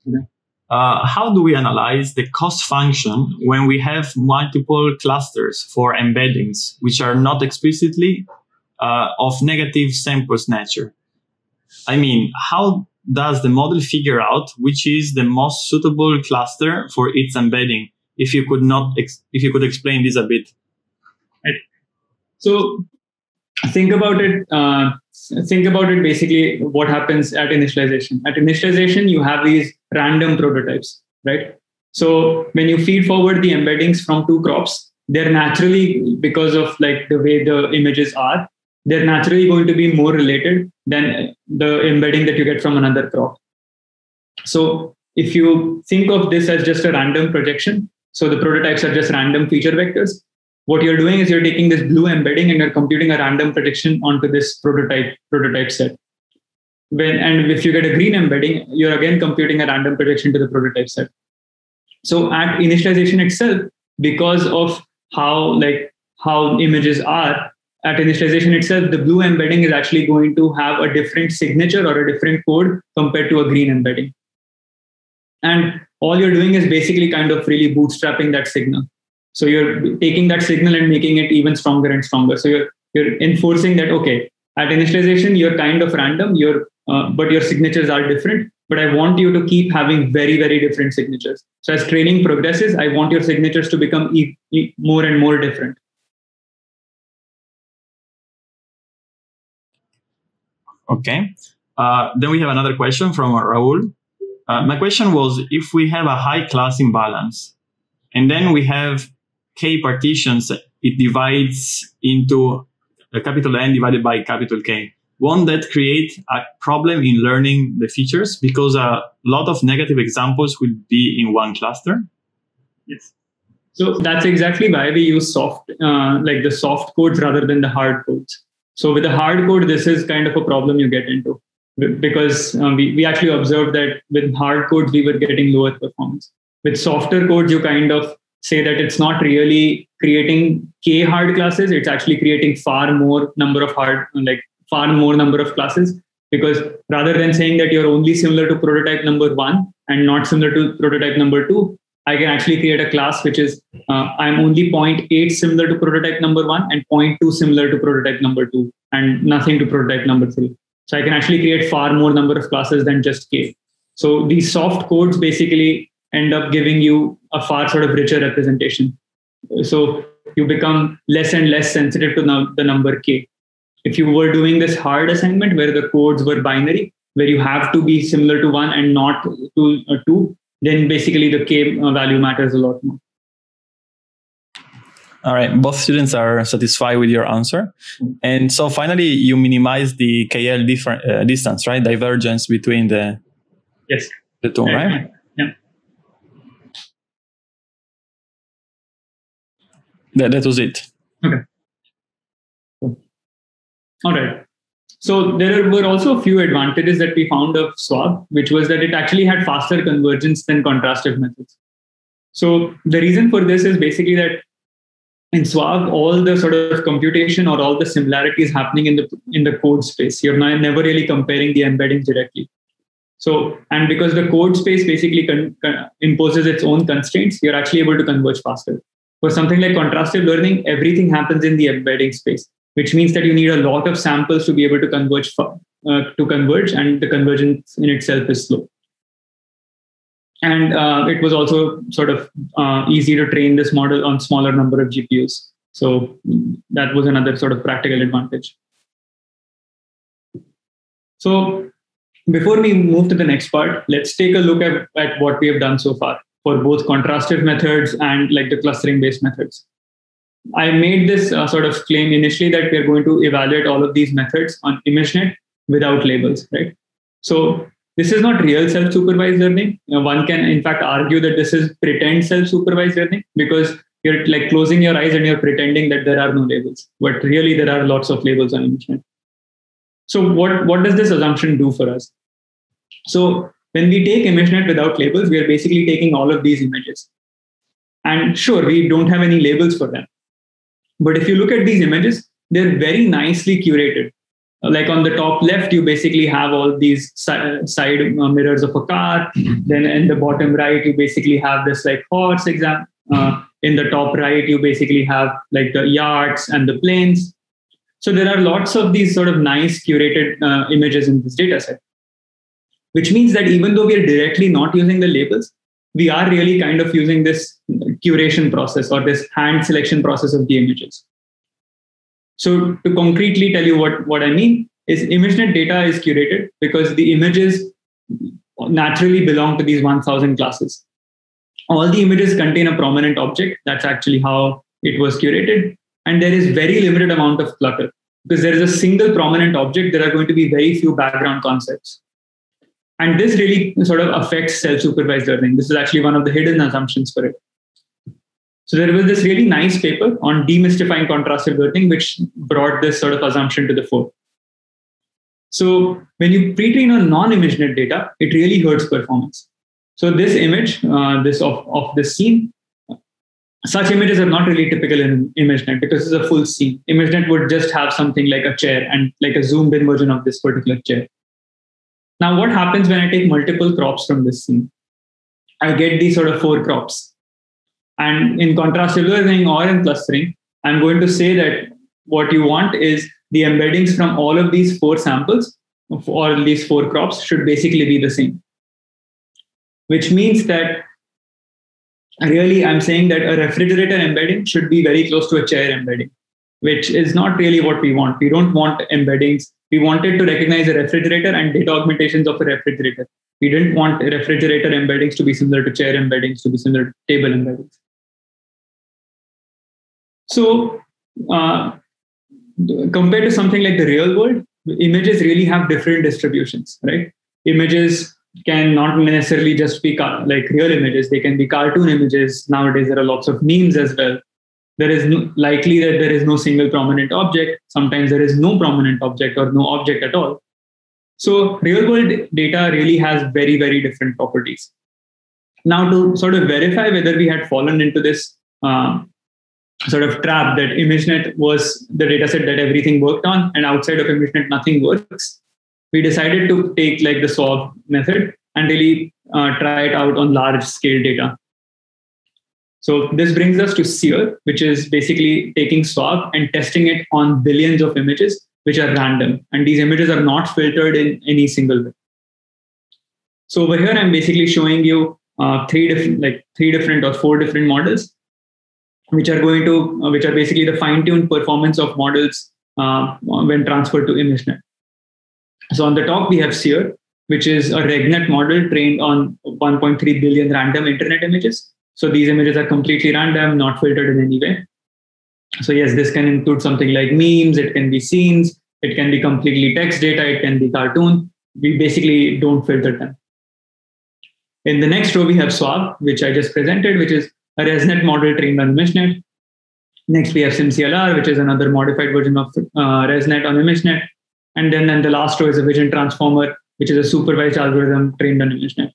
Okay. Uh, how do we analyze the cost function when we have multiple clusters for embeddings, which are not explicitly uh, of negative samples nature? I mean, how does the model figure out which is the most suitable cluster for its embedding? If you could not, if you could explain this a bit. So think about it. Uh, think about it. Basically, what happens at initialization? At initialization, you have these random prototypes, right? So when you feed forward the embeddings from two crops, they're naturally because of like the way the images are, they're naturally going to be more related than the embedding that you get from another crop. So if you think of this as just a random projection, so the prototypes are just random feature vectors, what you're doing is you're taking this blue embedding and you're computing a random prediction onto this prototype prototype set. When and if you get a green embedding, you're again computing a random prediction to the prototype set. So at initialization itself, because of how like how images are, at initialization itself, the blue embedding is actually going to have a different signature or a different code compared to a green embedding. And all you're doing is basically kind of really bootstrapping that signal. So you're taking that signal and making it even stronger and stronger. So you're you're enforcing that okay, at initialization you're kind of random, you're uh, but your signatures are different. But I want you to keep having very very different signatures. So as training progresses, I want your signatures to become e- e- more and more different. Okay. Uh, then we have another question from Raul. Uh, my question was if we have a high class imbalance and then we have k partitions, it divides into a capital N divided by capital K. Won't that create a problem in learning the features because a lot of negative examples will be in one cluster? Yes. So that's exactly why we use soft, uh, like the soft codes rather than the hard codes. So with the hard code, this is kind of a problem you get into. because um, we, we actually observed that with hard codes, we were getting lower performance. With softer codes, you kind of say that it's not really creating k hard classes it's actually creating far more number of hard like far more number of classes because rather than saying that you're only similar to prototype number one and not similar to prototype number two I can actually create a class which is uh, I'm only 0.8 similar to prototype number one and 0.2 similar to prototype number two and nothing to prototype number three. So I can actually create far more number of classes than just K. So these soft codes basically end up giving you a far sort of richer representation. So you become less and less sensitive to the number K. If you were doing this hard assignment where the codes were binary, where you have to be similar to one and not to uh, two, then basically the K uh, value matters a lot more. All right, both students are satisfied with your answer. And so finally, you minimize the KL different, uh, distance, right? Divergence between the yes the two, right? That, that was it. Okay. All right. So there were also a few advantages that we found of SwAV, which was that it actually had faster convergence than contrastive methods. So the reason for this is basically that in SwAV, all the sort of computation or all the similarities happening in the in the code space. You're not, never really comparing the embeddings directly. So, and because the code space basically con, con, imposes its own constraints, you're actually able to converge faster. For something like contrastive learning, everything happens in the embedding space which means that you need a lot of samples to be able to converge uh, to converge, and the convergence in itself is slow. And uh, it was also sort of uh, easy to train this model on smaller number of GPUs. So that was another sort of practical advantage. So before we move to the next part, let's take a look at, at what we have done so far for both contrastive methods and like the clustering based methods. I made this uh, sort of claim initially that we're going to evaluate all of these methods on ImageNet without labels, right? So this is not real self-supervised learning. You know, one can, in fact, argue that this is pretend self-supervised learning because you're like closing your eyes and you're pretending that there are no labels, but really there are lots of labels on ImageNet. So what, what does this assumption do for us? So when we take ImageNet without labels, we are basically taking all of these images. And sure, we don't have any labels for them. But if you look at these images, they're very nicely curated. Like on the top left, you basically have all these side uh, mirrors of a car. Mm-hmm. Then in the bottom right, you basically have this like horse exam. Uh, in the top right, you basically have like the yachts and the planes. So there are lots of these sort of nice curated uh, images in this data set, which means that even though we are directly not using the labels, we are really kind of using this curation process or this hand selection process of the images. So to concretely tell you what, what I mean is ImageNet data is curated because the images naturally belong to these 1000 classes. All the images contain a prominent object. That's actually how it was curated. And there is very limited amount of clutter because there is a single prominent object. There are going to be very few background concepts. And this really sort of affects self-supervised learning. This is actually one of the hidden assumptions for it. So there was this really nice paper on demystifying contrastive learning, which brought this sort of assumption to the fore. So when you pre-train on non-ImageNet data, it really hurts performance. So this image, uh, this of, of this scene, such images are not really typical in ImageNet because it's a full scene. ImageNet would just have something like a chair and like a zoomed in version of this particular chair. Now, what happens when I take multiple crops from this scene? I get these sort of four crops. And in contrastive learning or in clustering, I'm going to say that what you want is the embeddings from all of these four samples or these four crops should basically be the same. Which means that really I'm saying that a refrigerator embedding should be very close to a chair embedding, which is not really what we want. We don't want embeddings we wanted to recognize a refrigerator and data augmentations of a refrigerator. We didn't want refrigerator embeddings to be similar to chair embeddings, to be similar to table embeddings. So, uh, compared to something like the real world, images really have different distributions, right? Images can not necessarily just be like real images, they can be cartoon images. Nowadays, there are lots of memes as well there is no, likely that there is no single prominent object. Sometimes there is no prominent object or no object at all. So real world data really has very, very different properties. Now, to sort of verify whether we had fallen into this um, sort of trap that ImageNet was the dataset that everything worked on, and outside of ImageNet, nothing works, we decided to take like the SwAV method and really uh, try it out on large scale data. So this brings us to SEER, which is basically taking SwAV and testing it on billions of images, which are random. And these images are not filtered in any single way. So over here, I'm basically showing you uh, three different, like three different or four different models, which are going to, uh, which are basically the fine-tuned performance of models uh, when transferred to ImageNet. So on the top, we have SEER, which is a RegNet model trained on 1.3 billion random internet images. So these images are completely random, not filtered in any way. So yes, this can include something like memes, it can be scenes, it can be completely text data, it can be cartoon. We basically don't filter them. In the next row, we have SwAV, which I just presented, which is a ResNet model trained on ImageNet. Next, we have SimCLR, which is another modified version of uh, ResNet on ImageNet. And then, then the last row is a vision transformer, which is a supervised algorithm trained on ImageNet.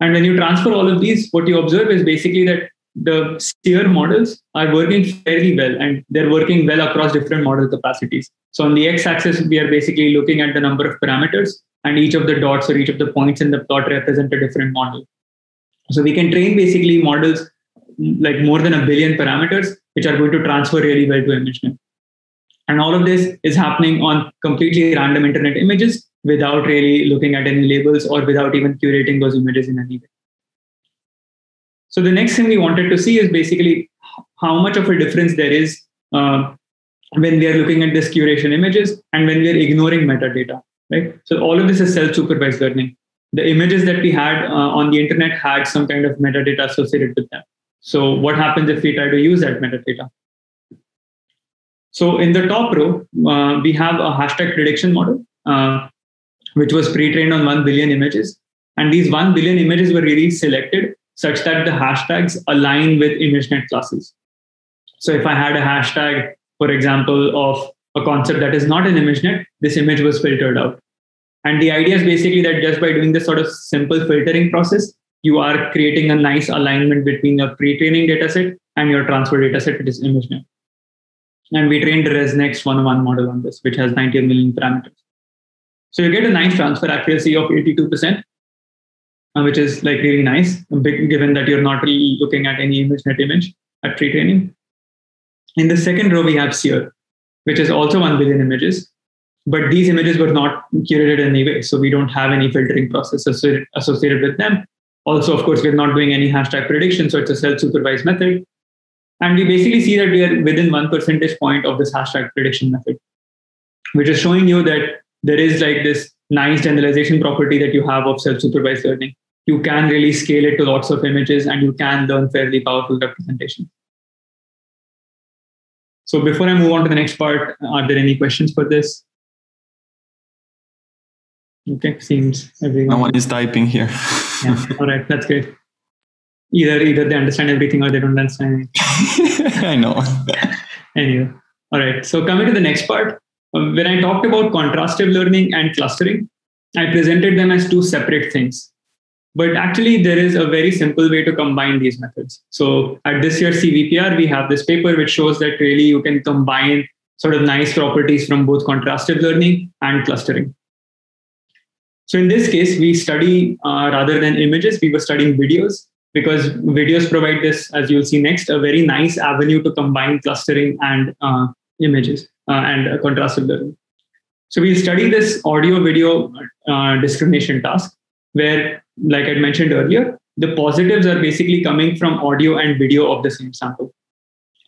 And when you transfer all of these, what you observe is basically that the SEER models are working fairly well and they're working well across different model capacities. So on the x-axis, we are basically looking at the number of parameters and each of the dots or each of the points in the plot represent a different model. So we can train basically models mm, like more than a billion parameters, which are going to transfer really well to ImageNet. And all of this is happening on completely random internet images without really looking at any labels or without even curating those images in any way. So the next thing we wanted to see is basically how much of a difference there is uh, when we are looking at this curation images and when we are ignoring metadata, right? So all of this is self-supervised learning. The images that we had uh, on the internet had some kind of metadata associated with them. So what happens if we try to use that metadata? So in the top row, uh, we have a hashtag prediction model. Uh, which was pre-trained on 1 billion images. And these 1 billion images were really selected such that the hashtags align with ImageNet classes. So if I had a hashtag, for example, of a concept that is not in ImageNet, this image was filtered out. And the idea is basically that just by doing this sort of simple filtering process, you are creating a nice alignment between your pre-training dataset and your transfer dataset, which is ImageNet. And we trained ResNeXt 101 model on this, which has 90 million parameters. So you get a nice transfer accuracy of 82%, uh, which is like really nice, given that you're not really looking at any ImageNet image at pre-training. In the second row, we have SEER, which is also 1 billion images. But these images were not curated in any way. So we don't have any filtering process associated with them. Also, of course, we're not doing any hashtag prediction. So it's a self-supervised method. And we basically see that we are within one percentage point of this hashtag prediction method, which is showing you that there is like this nice generalization property that you have of self-supervised learning. You can really scale it to lots of images and you can learn fairly powerful representation. So before I move on to the next part, are there any questions for this? Okay, seems everyone. No one is typing here. yeah, all right, that's great. Either either they understand everything or they don't understand anything. I know. anyway, all right. So coming to the next part, when I talked about contrastive learning and clustering, I presented them as two separate things. But actually, there is a very simple way to combine these methods. So at this year's CVPR, we have this paper which shows that really you can combine sort of nice properties from both contrastive learning and clustering. So in this case, we study uh, rather than images, we were studying videos because videos provide this, as you'll see next, a very nice avenue to combine clustering and uh, images uh, and contrastive learning. So we'll study this audio video uh, discrimination task where, like I mentioned earlier, the positives are basically coming from audio and video of the same sample.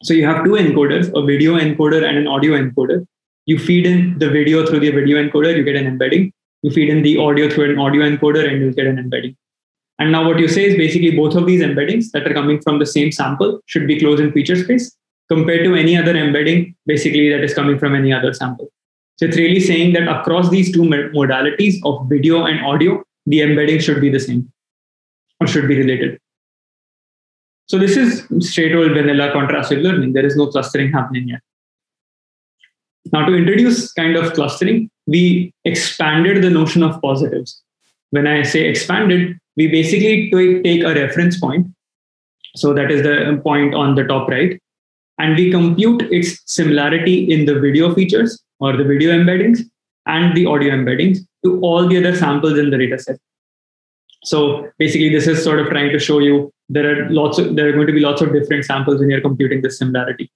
So you have two encoders, a video encoder and an audio encoder. You feed in the video through the video encoder, you get an embedding. You feed in the audio through an audio encoder and you get an embedding. And now what you say is basically both of these embeddings that are coming from the same sample should be closed in feature space compared to any other embedding, basically, that is coming from any other sample. So it's really saying that across these two modalities of video and audio, the embedding should be the same or should be related. So this is straight old vanilla contrastive learning. There is no clustering happening yet. Now, to introduce kind of clustering, we expanded the notion of positives. When I say expanded, we basically take a reference point. So that is the point on the top right. And we compute its similarity in the video features or the video embeddings and the audio embeddings to all the other samples in the dataset. So basically, this is sort of trying to show you there are lots of there are going to be lots of different samples when you're computing this similarity.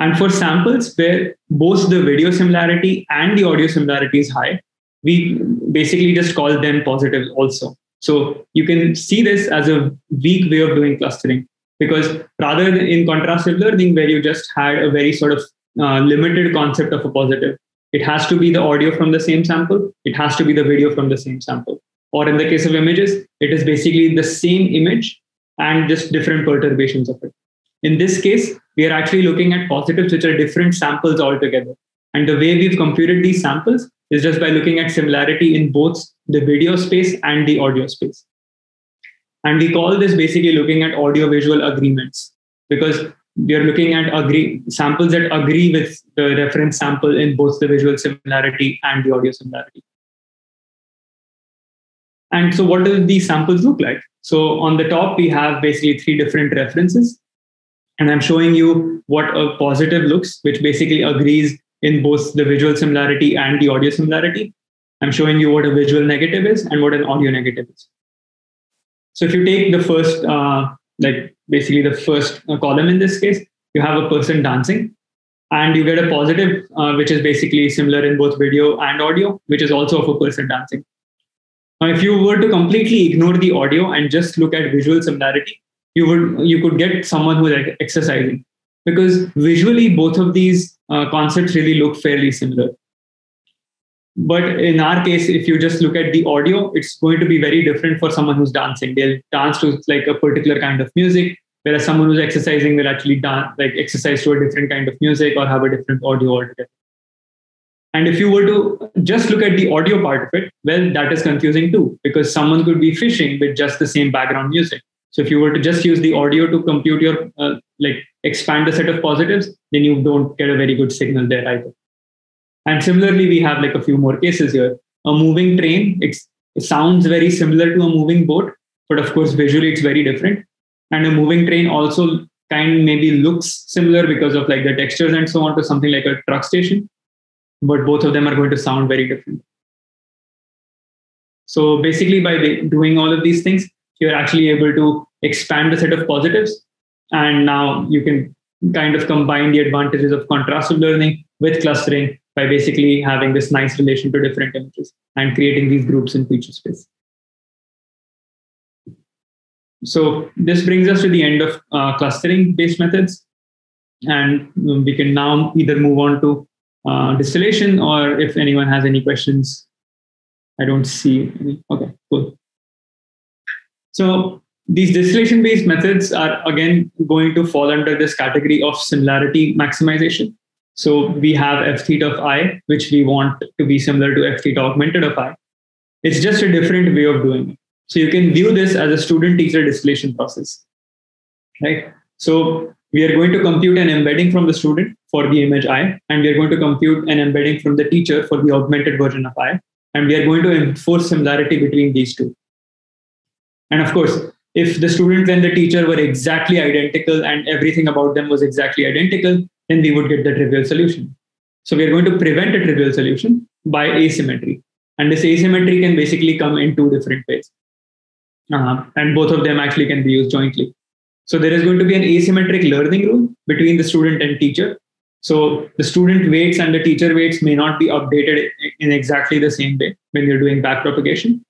And for samples where both the video similarity and the audio similarity is high, we basically just call them positive also. So you can see this as a weak way of doing clustering because rather than in contrastive learning where you just had a very sort of uh, limited concept of a positive, it has to be the audio from the same sample, it has to be the video from the same sample. Or in the case of images, it is basically the same image and just different perturbations of it. In this case, we are actually looking at positives which are different samples altogether. And the way we've computed these samples is just by looking at similarity in both the video space and the audio space. And we call this basically looking at audio visual agreements because we are looking at agree samples that agree with the reference sample in both the visual similarity and the audio similarity. And so what do these samples look like? So on the top, we have basically three different references. And I'm showing you what a positive looks, which basically agrees in both the visual similarity and the audio similarity. I'm showing you what a visual negative is and what an audio negative is. So if you take the first, uh, like basically the first column in this case, you have a person dancing and you get a positive, uh, which is basically similar in both video and audio, which is also of a person dancing. Now, if you were to completely ignore the audio and just look at visual similarity, you would you could get someone who's exercising because visually both of these uh, concepts really look fairly similar but in our case if you just look at the audio it's going to be very different for someone who's dancing. They'll dance to like a particular kind of music whereas someone who's exercising will actually dance like exercise to a different kind of music or have a different audio altogether. And if you were to just look at the audio part of it well that is confusing too because someone could be fishing with just the same background music. So if you were to just use the audio to compute your, uh, like expand the set of positives, then you don't get a very good signal there either. And similarly, we have like a few more cases here. A moving train, it sounds very similar to a moving boat, but of course, visually it's very different. And a moving train also kind maybe looks similar because of like the textures and so on to something like a truck station, but both of them are going to sound very different. So basically, by doing all of these things, you're actually able to expand the set of positives. And now you can kind of combine the advantages of contrastive learning with clustering by basically having this nice relation to different images and creating these groups in feature space. So this brings us to the end of uh, clustering based methods. And we can now either move on to uh, distillation or if anyone has any questions, I don't see any. Okay, cool. So these distillation based methods are again going to fall under this category of similarity maximization. So we have f theta of i, which we want to be similar to f theta augmented of i. It's just a different way of doing it. So you can view this as a student teacher distillation process, right? So we are going to compute an embedding from the student for the image i, and we are going to compute an embedding from the teacher for the augmented version of i, and we are going to enforce similarity between these two. And of course, if the student and the teacher were exactly identical and everything about them was exactly identical, then we would get the trivial solution. So we are going to prevent a trivial solution by asymmetry. And this asymmetry can basically come in two different ways. Uh, and both of them actually can be used jointly. So there is going to be an asymmetric learning rule between the student and teacher. So the student weights and the teacher weights may not be updated in exactly the same way when you're doing backpropagation.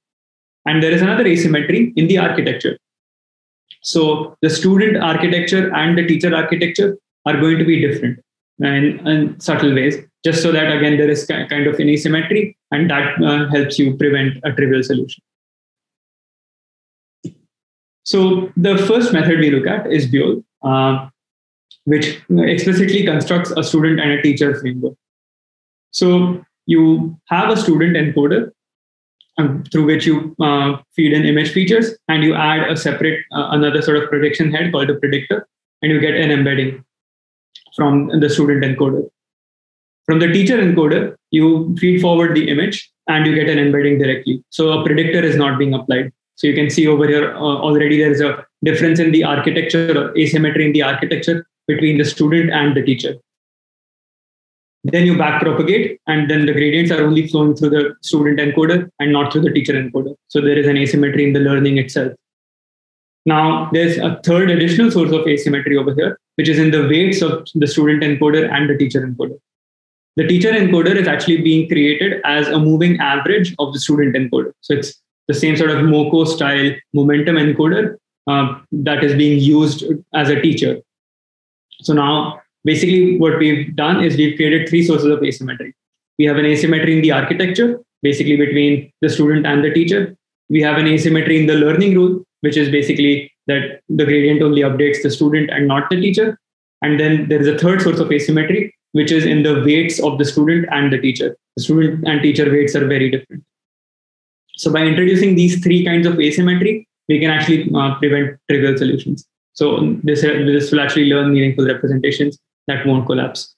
And there is another asymmetry in the architecture. So the student architecture and the teacher architecture are going to be different in, in subtle ways, just so that again there is kind of an asymmetry and that uh, helps you prevent a trivial solution. So the first method we look at is BYOL, uh, which explicitly constructs a student and a teacher framework. So you have a student encoder um, through which you uh, feed in image features and you add a separate uh, another sort of prediction head called a predictor and you get an embedding from the student encoder From the teacher encoder, you feed forward the image and you get an embedding directly. So a predictor is not being applied. So you can see over here uh, already there is a difference in the architecture or asymmetry in the architecture between the student and the teacher. Then you back propagate, and then the gradients are only flowing through the student encoder and not through the teacher encoder. So there is an asymmetry in the learning itself. Now, there's a third additional source of asymmetry over here, which is in the weights of the student encoder and the teacher encoder. The teacher encoder is actually being created as a moving average of the student encoder. So it's the same sort of MoCo style momentum encoder uh, that is being used as a teacher. So now, basically, what we've done is we've created three sources of asymmetry. We have an asymmetry in the architecture, basically between the student and the teacher. We have an asymmetry in the learning rule, which is basically that the gradient only updates the student and not the teacher. And then there is a third source of asymmetry, which is in the weights of the student and the teacher. The student and teacher weights are very different. So by introducing these three kinds of asymmetry, we can actually uh, prevent trivial solutions. So this, this will actually learn meaningful representations that won't collapse.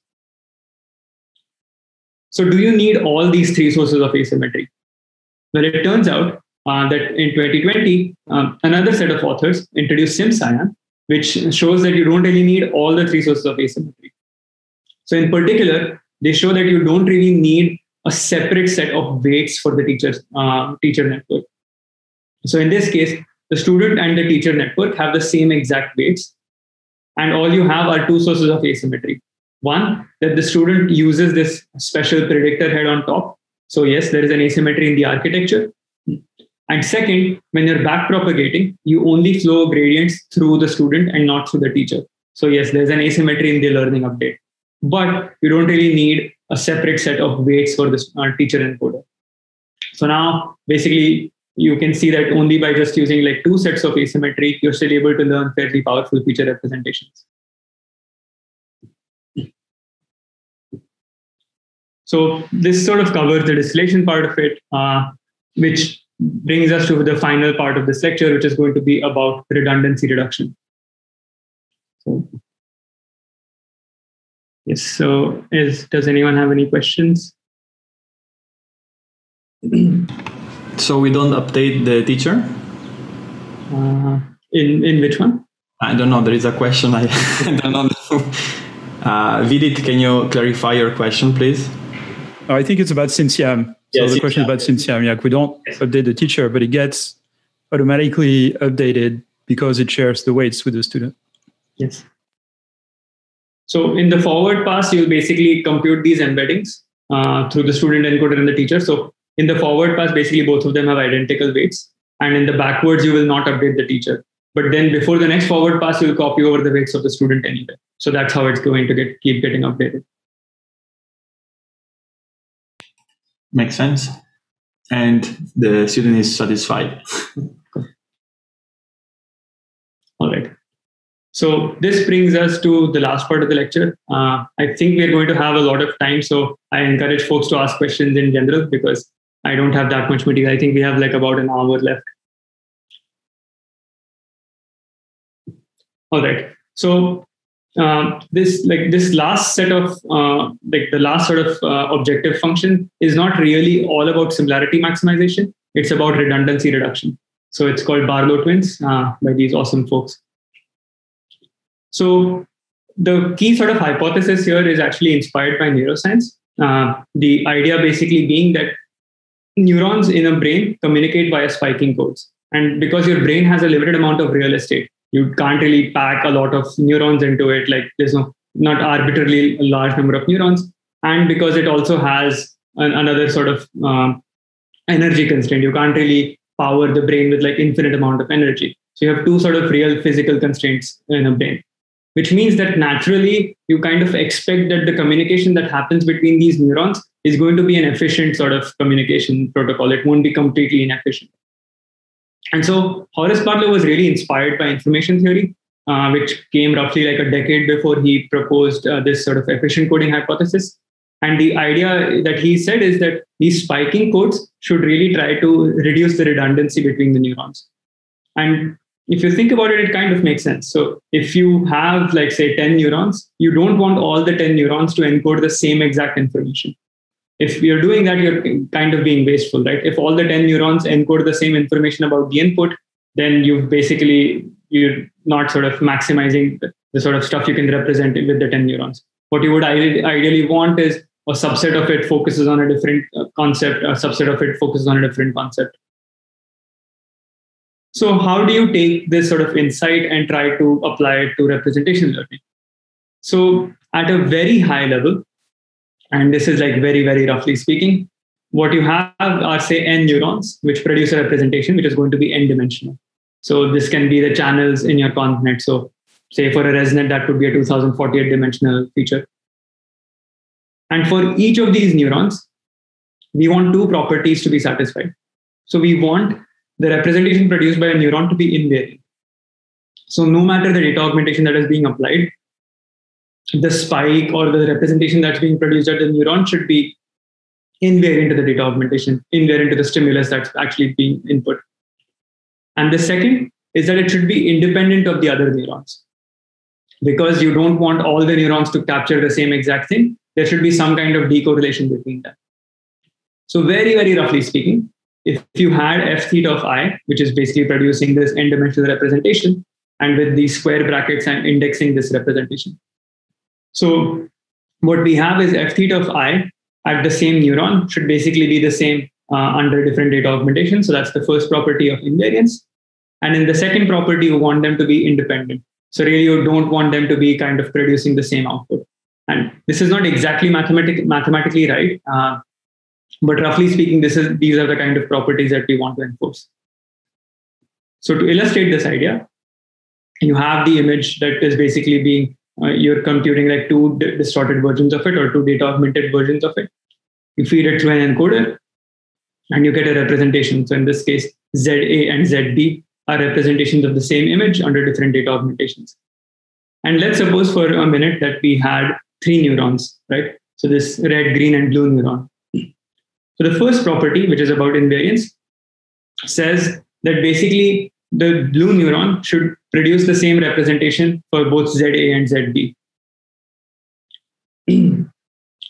So do you need all these three sources of asymmetry? Well, it turns out uh, that in 2020, um, another set of authors introduced SimSiam, which shows that you don't really need all the three sources of asymmetry. So in particular, they show that you don't really need a separate set of weights for the teacher's uh, teacher network. So in this case, the student and the teacher network have the same exact weights, and all you have are two sources of asymmetry. One, that the student uses this special predictor head on top. So yes, there is an asymmetry in the architecture. And second, when you're back propagating, you only flow gradients through the student and not through the teacher. So yes, there's an asymmetry in the learning update but you don't really need a separate set of weights for this uh, teacher encoder. So now basically you can see that only by just using like two sets of asymmetry, you're still able to learn fairly powerful feature representations. So this sort of covers the distillation part of it, uh, which brings us to the final part of this lecture, which is going to be about redundancy reduction. So Yes. So, is does anyone have any questions? so we don't update the teacher. Uh, in in which one? I don't know. There is a question. I, don't know. Uh, Vidit, can you clarify your question, please? I think it's about SimSiam. So the question is about SimSiam. Like we don't update the teacher, but it gets automatically updated because it shares the weights with the student. Yes. So in the forward pass, you'll basically compute these embeddings uh, through the student encoder and the teacher. So in the forward pass, basically both of them have identical weights. And in the backwards, you will not update the teacher. But then before the next forward pass, you'll copy over the weights of the student anyway. So that's how it's going to get keep getting updated. Makes sense. And the student is satisfied. All right. So this brings us to the last part of the lecture. Uh, I think we're going to have a lot of time, so I encourage folks to ask questions in general because I don't have that much material. I think we have like about an hour left. All right. So uh, this like this last set of uh, like the last sort of uh, objective function is not really all about similarity maximization. It's about redundancy reduction. So it's called Barlow twins uh, by these awesome folks. So the key sort of hypothesis here is actually inspired by neuroscience. Uh, the idea basically being that neurons in a brain communicate via spiking codes. And because your brain has a limited amount of real estate, you can't really pack a lot of neurons into it. Like there's no not arbitrarily large number of neurons. And because it also has an, another sort of um, energy constraint, you can't really power the brain with like infinite amount of energy. So you have two sort of real physical constraints in a brain which means that naturally you kind of expect that the communication that happens between these neurons is going to be an efficient sort of communication protocol. It won't be completely inefficient. And so Horace Barlow was really inspired by information theory, uh, which came roughly like a decade before he proposed uh, this sort of efficient coding hypothesis. And the idea that he said is that these spiking codes should really try to reduce the redundancy between the neurons. And if you think about it, it kind of makes sense. So if you have, like, say, 10 neurons, you don't want all the 10 neurons to encode the same exact information. If you're doing that, you're kind of being wasteful, right? If all the 10 neurons encode the same information about the input, then you've basically, you're not sort of maximizing the, the sort of stuff you can represent with the 10 neurons. What you would ideally, want is a subset of it focuses on a different uh, concept, a subset of it focuses on a different concept. So, how do you take this sort of insight and try to apply it to representation learning? So, at a very high level, and this is like very, very roughly speaking, what you have are, say, n neurons, which produce a representation which is going to be n dimensional. So, this can be the channels in your ConvNet. So, say for a ResNet, that would be a 2048 dimensional feature. And for each of these neurons, we want two properties to be satisfied. So, we want the representation produced by a neuron to be invariant. So no matter the data augmentation that is being applied, the spike or the representation that's being produced at the neuron should be invariant to the data augmentation, invariant to the stimulus that's actually being input. And the second is that it should be independent of the other neurons. Because you don't want all the neurons to capture the same exact thing, there should be some kind of decorrelation between them. So, very, very roughly speaking, if you had f theta of i, which is basically producing this n-dimensional representation, and with these square brackets, I'm indexing this representation. So what we have is f theta of i at the same neuron should basically be the same uh, under different data augmentation. So that's the first property of invariance. And in the second property, you want them to be independent. So really, you don't want them to be kind of producing the same output. And this is not exactly mathematic, mathematically right. Uh, but roughly speaking, this is these are the kind of properties that we want to enforce. So to illustrate this idea, you have the image that is basically being uh, you're computing like two d- distorted versions of it or two data augmented versions of it. You feed it through an encoder, and you get a representation. So in this case, ZA and ZB are representations of the same image under different data augmentations. And let's suppose for a minute that we had three neurons, right? So this red, green, and blue neuron. So the first property, which is about invariance, says that basically the blue neuron should produce the same representation for both ZA and ZB.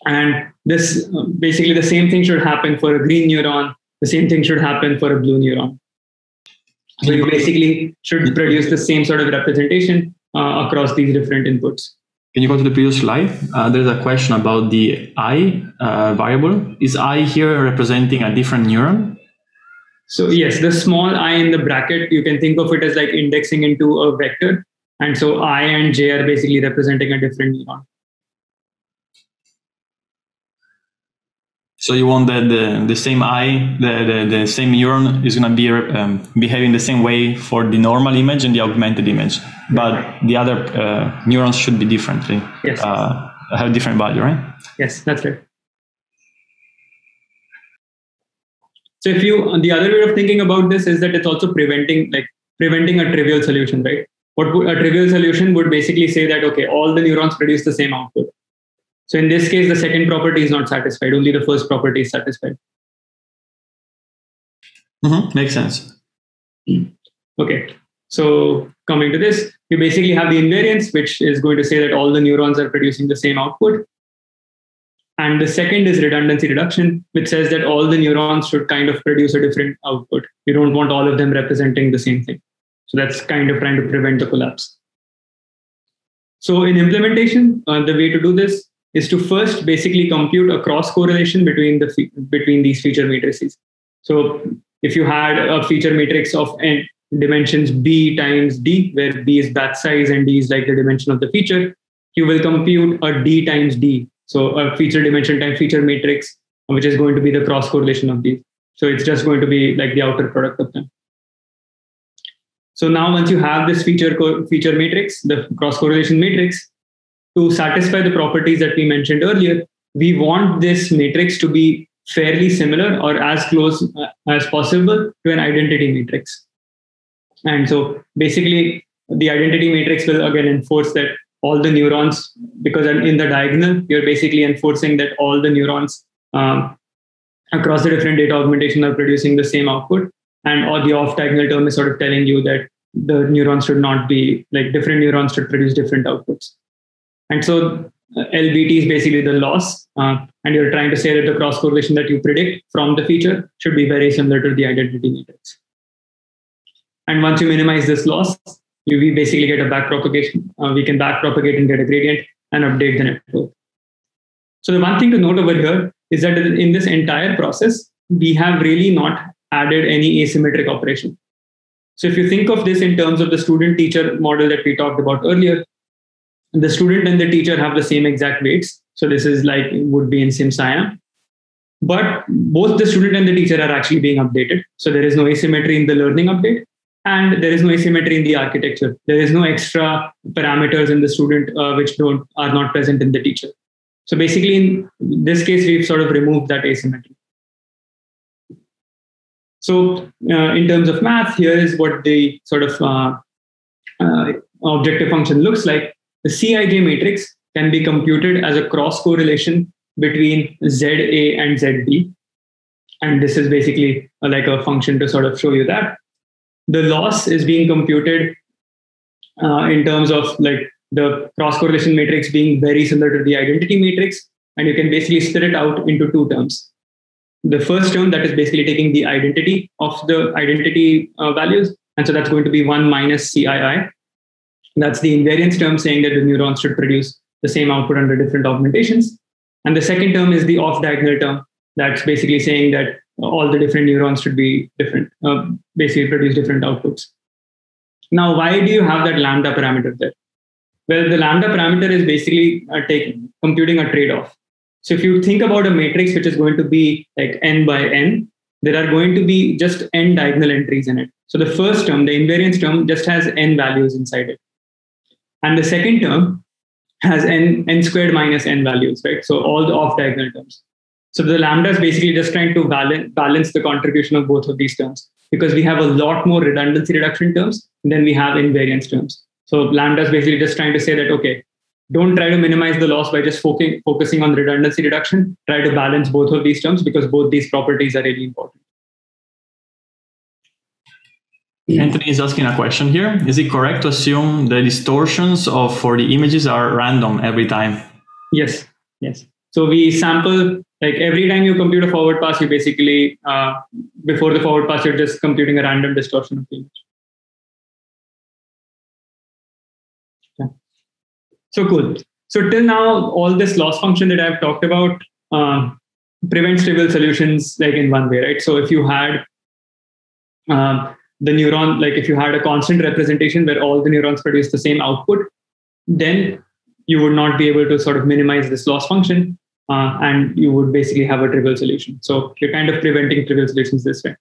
and this basically the same thing should happen for a green neuron, the same thing should happen for a blue neuron. So you basically should produce the same sort of representation uh, across these different inputs. Can you go to the previous slide? Uh, there's a question about the i uh, variable. Is i here representing a different neuron? So yes, the small i in the bracket, you can think of it as like indexing into a vector. And so i and j are basically representing a different neuron. So you want that the, the same i, the, the, the same neuron is going to be um, behaving the same way for the normal image and the augmented image, but the other uh, neurons should be differently. Yes. Uh, have different value, right? Yes, that's right. So if you, the other way of thinking about this is that it's also preventing, like preventing a trivial solution, right? What a trivial solution would basically say that okay, all the neurons produce the same output so in this case, the second property is not satisfied, only the first property is satisfied. Mm-hmm. Makes sense. Okay. So coming to this, you basically have the invariance, which is going to say that all the neurons are producing the same output. And the second is redundancy reduction, which says that all the neurons should kind of produce a different output. You don't want all of them representing the same thing. So that's kind of trying to prevent the collapse. So in implementation, uh, the way to do this is to first basically compute a cross correlation between the between these feature matrices. So if you had a feature matrix of n dimensions b times d, where b is batch size and d is like the dimension of the feature, you will compute a d times d. So a feature dimension time feature matrix, which is going to be the cross correlation of these. So it's just going to be like the outer product of them. So now once you have this feature feature matrix, the cross correlation matrix, to satisfy the properties that we mentioned earlier, we want this matrix to be fairly similar or as close uh, as possible to an identity matrix. And so basically, the identity matrix will again enforce that all the neurons, because in the diagonal, you're basically enforcing that all the neurons um, across the different data augmentation are producing the same output. And or the off diagonal term is sort of telling you that the neurons should not be like different neurons should produce different outputs. And so uh, LBT is basically the loss. Uh, and you're trying to say that the cross correlation that you predict from the feature should be very similar to the identity matrix. And once you minimize this loss, we basically get a back propagation. Uh, we can back propagate and get a gradient and update the network. So the one thing to note over here is that in this entire process, we have really not added any asymmetric operation. So if you think of this in terms of the student teacher model that we talked about earlier, the student and the teacher have the same exact weights. So this is like would be in SimSiam. But both the student and the teacher are actually being updated. So there is no asymmetry in the learning update and there is no asymmetry in the architecture. There is no extra parameters in the student uh, which don't are not present in the teacher. So basically, in this case, we've sort of removed that asymmetry. So uh, in terms of math, here is what the sort of uh, uh objective function looks like. The Cij matrix can be computed as a cross correlation between ZA and ZB. And this is basically like a function to sort of show you that. The loss is being computed uh, in terms of like the cross correlation matrix being very similar to the identity matrix. And you can basically split it out into two terms. The first term that is basically taking the identity of the identity uh, values. And so that's going to be 1 minus CII. That's the invariance term saying that the neurons should produce the same output under different augmentations. And the second term is the off diagonal term. That's basically saying that all the different neurons should be different, uh, basically produce different outputs. Now, why do you have that lambda parameter there? Well, the lambda parameter is basically uh, taking, computing a trade off. So if you think about a matrix which is going to be like n by n, there are going to be just n diagonal entries in it. So the first term, the invariance term, just has n values inside it. And the second term has n, n squared minus n values, right? So all the off diagonal terms. So the lambda is basically just trying to balance, balance the contribution of both of these terms because we have a lot more redundancy reduction terms than we have invariance terms. So lambda is basically just trying to say that, okay, don't try to minimize the loss by just focusing, focusing on redundancy reduction. Try to balance both of these terms because both these properties are really important. Anthony is asking a question here. Is it correct to assume the distortions of for the images are random every time? Yes, yes. So we sample like every time you compute a forward pass, you basically uh, before the forward pass, you're just computing a random distortion of the image. So cool. So till now, all this loss function that I've talked about uh, prevents trivial solutions like in one way, right? So if you had uh, the neuron, like if you had a constant representation where all the neurons produce the same output, then you would not be able to sort of minimize this loss function uh, and you would basically have a trivial solution. So you're kind of preventing trivial solutions this way.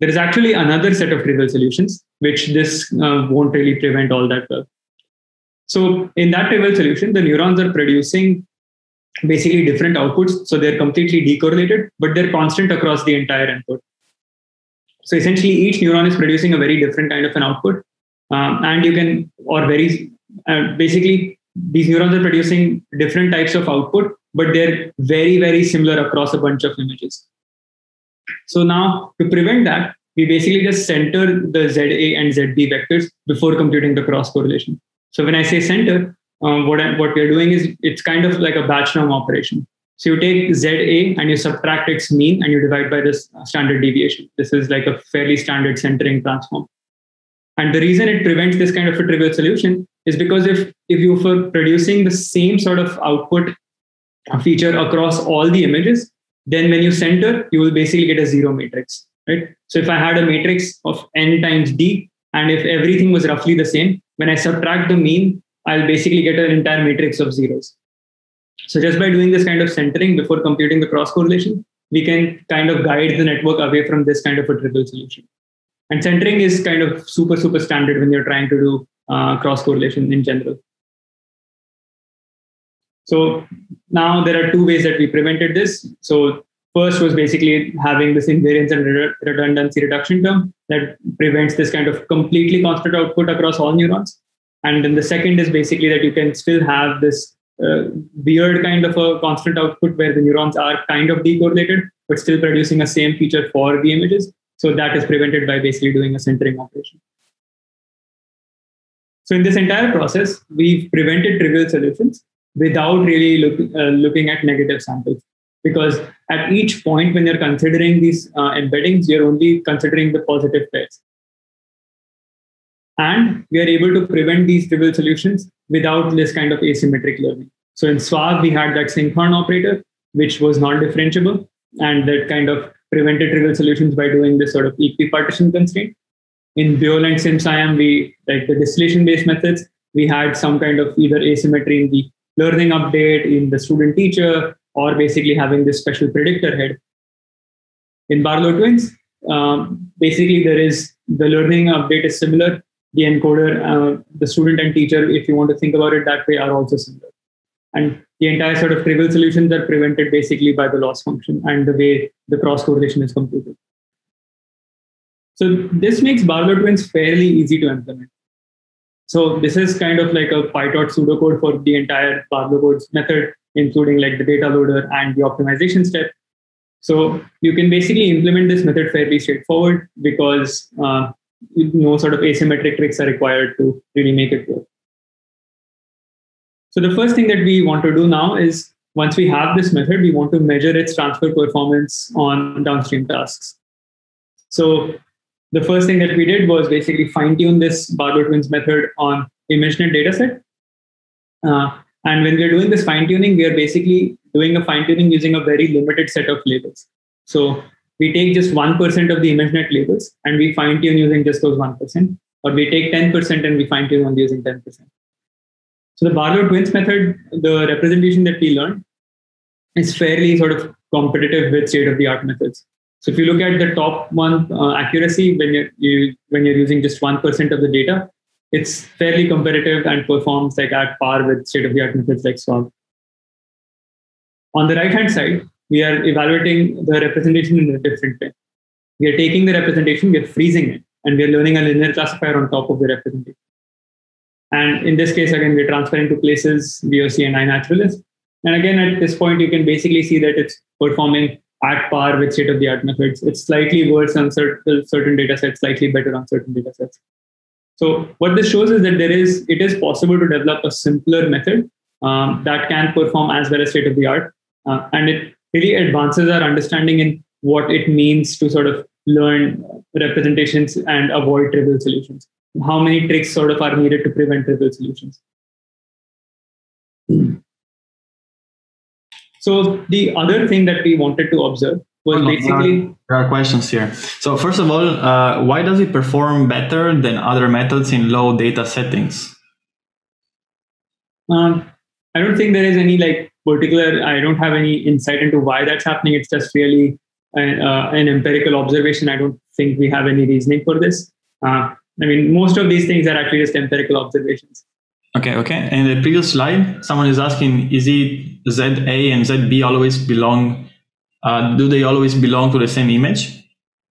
There is actually another set of trivial solutions, which this uh, won't really prevent all that well. So in that trivial solution, the neurons are producing basically different outputs. So they're completely decorrelated, but they're constant across the entire input. So essentially, each neuron is producing a very different kind of an output. Um, and you can, or very, uh, basically, these neurons are producing different types of output, but they're very, very similar across a bunch of images. So now, to prevent that, we basically just center the ZA and ZB vectors before computing the cross correlation. So when I say center, um, what, I, what we're doing is it's kind of like a batch norm operation. So you take ZA and you subtract its mean and you divide by this standard deviation. This is like a fairly standard centering transform. And the reason it prevents this kind of a trivial solution is because if, if you were producing the same sort of output feature across all the images, then when you center, you will basically get a zero matrix, right? So if I had a matrix of n times d, and if everything was roughly the same, when I subtract the mean, I'll basically get an entire matrix of zeros. So just by doing this kind of centering before computing the cross correlation, we can kind of guide the network away from this kind of a trivial solution. And centering is kind of super, super standard when you're trying to do uh, cross correlation in general. So now there are two ways that we prevented this. So first was basically having this invariance and redundancy reduction term that prevents this kind of completely constant output across all neurons. And then the second is basically that you can still have this uh, weird kind of a constant output where the neurons are kind of decorrelated, but still producing a same feature for the images. So that is prevented by basically doing a centering operation. So in this entire process, we've prevented trivial solutions without really look, uh, looking at negative samples. Because at each point, when you're considering these uh, embeddings, you're only considering the positive pairs. And we are able to prevent these trivial solutions without this kind of asymmetric learning. So in SwAV, we had that sinkhorn operator, which was non differentiable, and that kind of prevented trivial solutions by doing this sort of equipartition constraint. In BYOL and we like the distillation based methods, we had some kind of either asymmetry in the learning update, in the student teacher, or basically having this special predictor head. In Barlow twins, um, basically there is the learning update is similar. The encoder, uh, the student and teacher, if you want to think about it that way, are also similar. And the entire sort of trivial solutions are prevented basically by the loss function and the way the cross correlation is computed. So this makes Barlow twins fairly easy to implement. So this is kind of like a PyTorch pseudocode for the entire Barlow codes method, including like the data loader and the optimization step. So you can basically implement this method fairly straightforward because uh, no sort of asymmetric tricks are required to really make it work. So the first thing that we want to do now is once we have this method, we want to measure its transfer performance on downstream tasks. So the first thing that we did was basically fine tune this Barlow twins method on ImageNet dataset. Uh, and when we're doing this fine tuning, we are basically doing a fine tuning using a very limited set of labels. So we take just 1% of the ImageNet labels and we fine tune using just those 1%, or we take 10% and we fine tune only using 10%. So the Barlow twins method, the representation that we learned is fairly sort of competitive with state of the art methods. So if you look at the top one uh, accuracy when you're you, when you're using just one percent of the data, it's fairly competitive and performs like at par with state of the art methods like SwAV. On the right hand side, we are evaluating the representation in a different way. We are taking the representation, we are freezing it, and we are learning a linear classifier on top of the representation. And in this case, again, we're transferring to places VOC and iNaturalist. And again, at this point, you can basically see that it's performing at par with state of the art methods. It's slightly worse on certain, certain data sets, slightly better on certain data sets. So what this shows is that there is it is possible to develop a simpler method um, that can perform as well as state of the art, uh, and it really advances our understanding in what it means to sort of learn representations and avoid trivial solutions. How many tricks sort of are needed to prevent trivial solutions? So the other thing that we wanted to observe was basically there are questions here. So first of all, uh, why does it perform better than other methods in low data settings? Um, I don't think there is any like particular. I don't have any insight into why that's happening. It's just really an, uh, an empirical observation. I don't think we have any reasoning for this. Uh, I mean, most of these things are actually just empirical observations. Okay, okay. In the previous slide, someone is asking, is it ZA and ZB always belong, uh, do they always belong to the same image?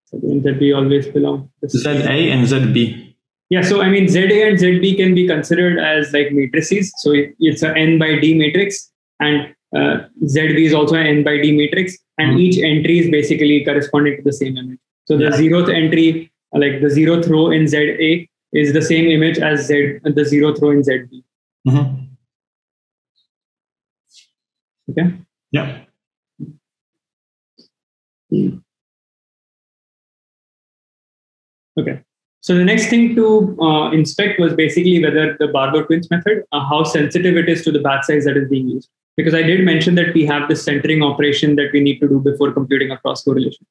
So ZB always belong. ZA and ZB. Yeah, so I mean, ZA and ZB can be considered as like matrices. So it's an n by d matrix, and uh, ZB is also an n by d matrix, and mm-hmm. each entry is basically corresponding to the same image. So the yeah. zeroth entry, like the zeroth row in ZA, is the same image as Z, the zero throw in ZB. Mm-hmm. Okay. Yeah. Okay. So the next thing to uh, inspect was basically whether the Barlow twins method, uh, how sensitive it is to the batch size that is being used. Because I did mention that we have this centering operation that we need to do before computing a cross correlation.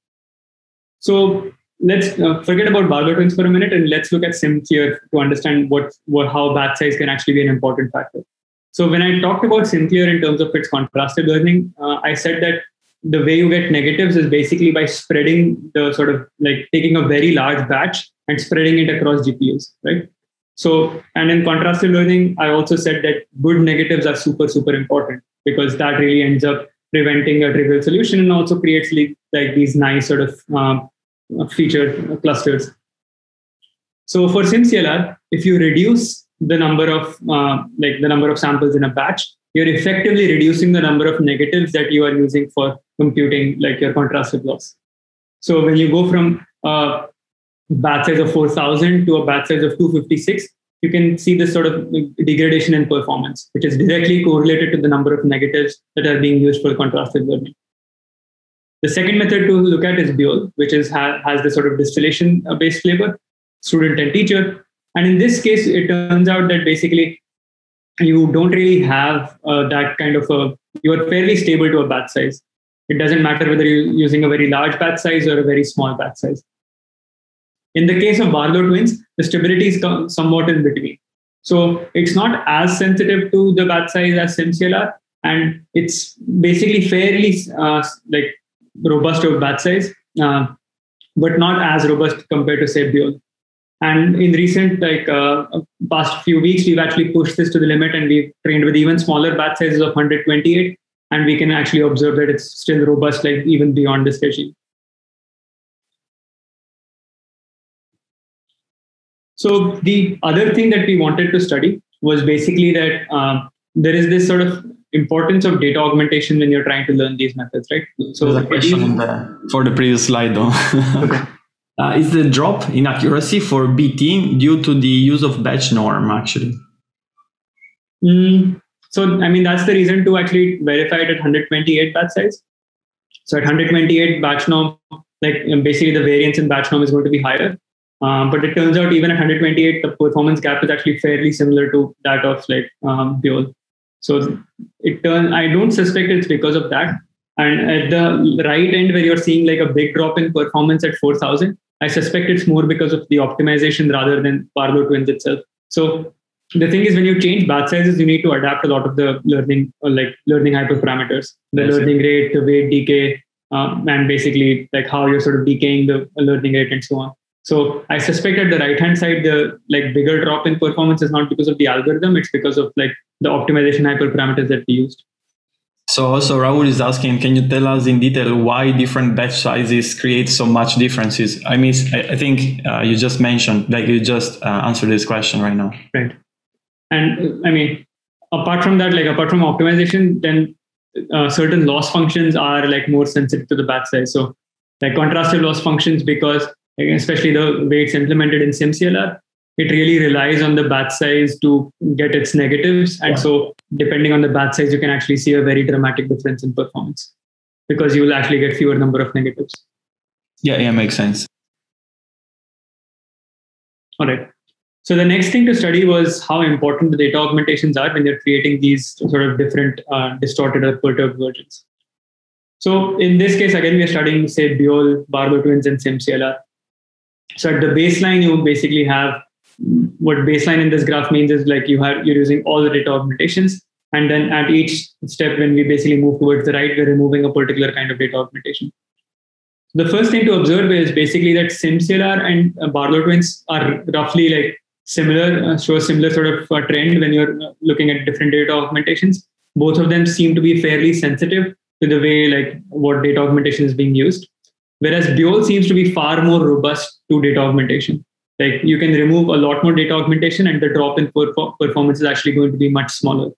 So let's uh, forget about Barlow twins for a minute and let's look at SimCLR to understand what, what how batch size can actually be an important factor. So when I talked about SimCLR in terms of its contrastive learning, uh, I said that the way you get negatives is basically by spreading the sort of like taking a very large batch and spreading it across GPUs, right? So, and in contrastive learning, I also said that good negatives are super, super important because that really ends up preventing a trivial solution and also creates like, like these nice sort of um, feature clusters. So for SimCLR, if you reduce the number of uh, like the number of samples in a batch, you're effectively reducing the number of negatives that you are using for computing like your contrastive loss. So when you go from a batch size of 4,000 to a batch size of 256, you can see this sort of degradation in performance, which is directly correlated to the number of negatives that are being used for contrastive learning. The second method to look at is BYOL, which is ha- has the sort of distillation-based flavor, student and teacher. And in this case, it turns out that basically you don't really have uh, that kind of a, you're fairly stable to a batch size. It doesn't matter whether you're using a very large batch size or a very small batch size. In the case of Barlow twins, the stability is somewhat in between. So it's not as sensitive to the batch size as SimCLR, and it's basically fairly uh, like robust to batch size, uh, but not as robust compared to say BYOL. And in recent like uh, past few weeks, we've actually pushed this to the limit, and we've trained with even smaller batch sizes of 128, and we can actually observe that it's still robust, like even beyond this regime. So the other thing that we wanted to study was basically that um, there is this sort of importance of data augmentation when you're trying to learn these methods, right? So There's a question the, for the previous slide, though. okay. uh, is the drop in accuracy for BT due to the use of batch norm, actually? Mm, so, I mean, that's the reason to actually verify it at 128 batch size. So, at 128 batch norm, like basically the variance in batch norm is going to be higher. Um, but it turns out even at 128, the performance gap is actually fairly similar to that of like um, BYOL. So it turn I don't suspect it's because of that. And at the right end where you're seeing like a big drop in performance at 4000, I suspect it's more because of the optimization rather than Barlow twins itself. So the thing is when you change batch sizes, you need to adapt a lot of the learning or like learning hyperparameters, the learning rate, the weight decay, um, and basically like how you're sort of decaying the learning rate and so on. So I suspect at the right hand side, the like bigger drop in performance is not because of the algorithm; it's because of like the optimization hyperparameters that we used. So also Rahul is asking, can you tell us in detail why different batch sizes create so much differences? I mean, I think uh, you just mentioned, like you just uh, answered this question right now. Right. And I mean, apart from that, like apart from optimization, then uh, certain loss functions are like more sensitive to the batch size. So like contrastive loss functions, because especially the way it's implemented in SimCLR, it really relies on the batch size to get its negatives. And yeah. so, depending on the batch size, you can actually see a very dramatic difference in performance because you will actually get fewer number of negatives. Yeah, yeah, makes sense. All right. So the next thing to study was how important the data augmentations are when you're creating these sort of different uh, distorted or perturbed versions. So in this case, again, we are studying, say, BYOL, Barlow twins, and SimCLR. So at the baseline, you basically have what baseline in this graph means is like you have you're using all the data augmentations, and then at each step, when we basically move towards the right, we're removing a particular kind of data augmentation. The first thing to observe is basically that SimCLR and uh, Barlow twins are roughly like similar, uh, show a similar sort of uh, trend when you're uh, looking at different data augmentations. Both of them seem to be fairly sensitive to the way like what data augmentation is being used. Whereas BYOL seems to be far more robust to data augmentation. Like you can remove a lot more data augmentation and the drop in performance is actually going to be much smaller.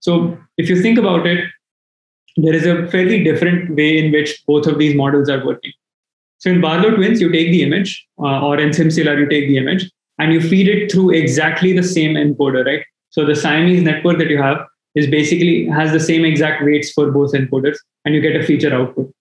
So if you think about it, there is a fairly different way in which both of these models are working. So in Barlow twins, you take the image, uh, or in SimCLR, you take the image, and you feed it through exactly the same encoder, right? So the Siamese network that you have is basically has the same exact weights for both encoders, and you get a feature output.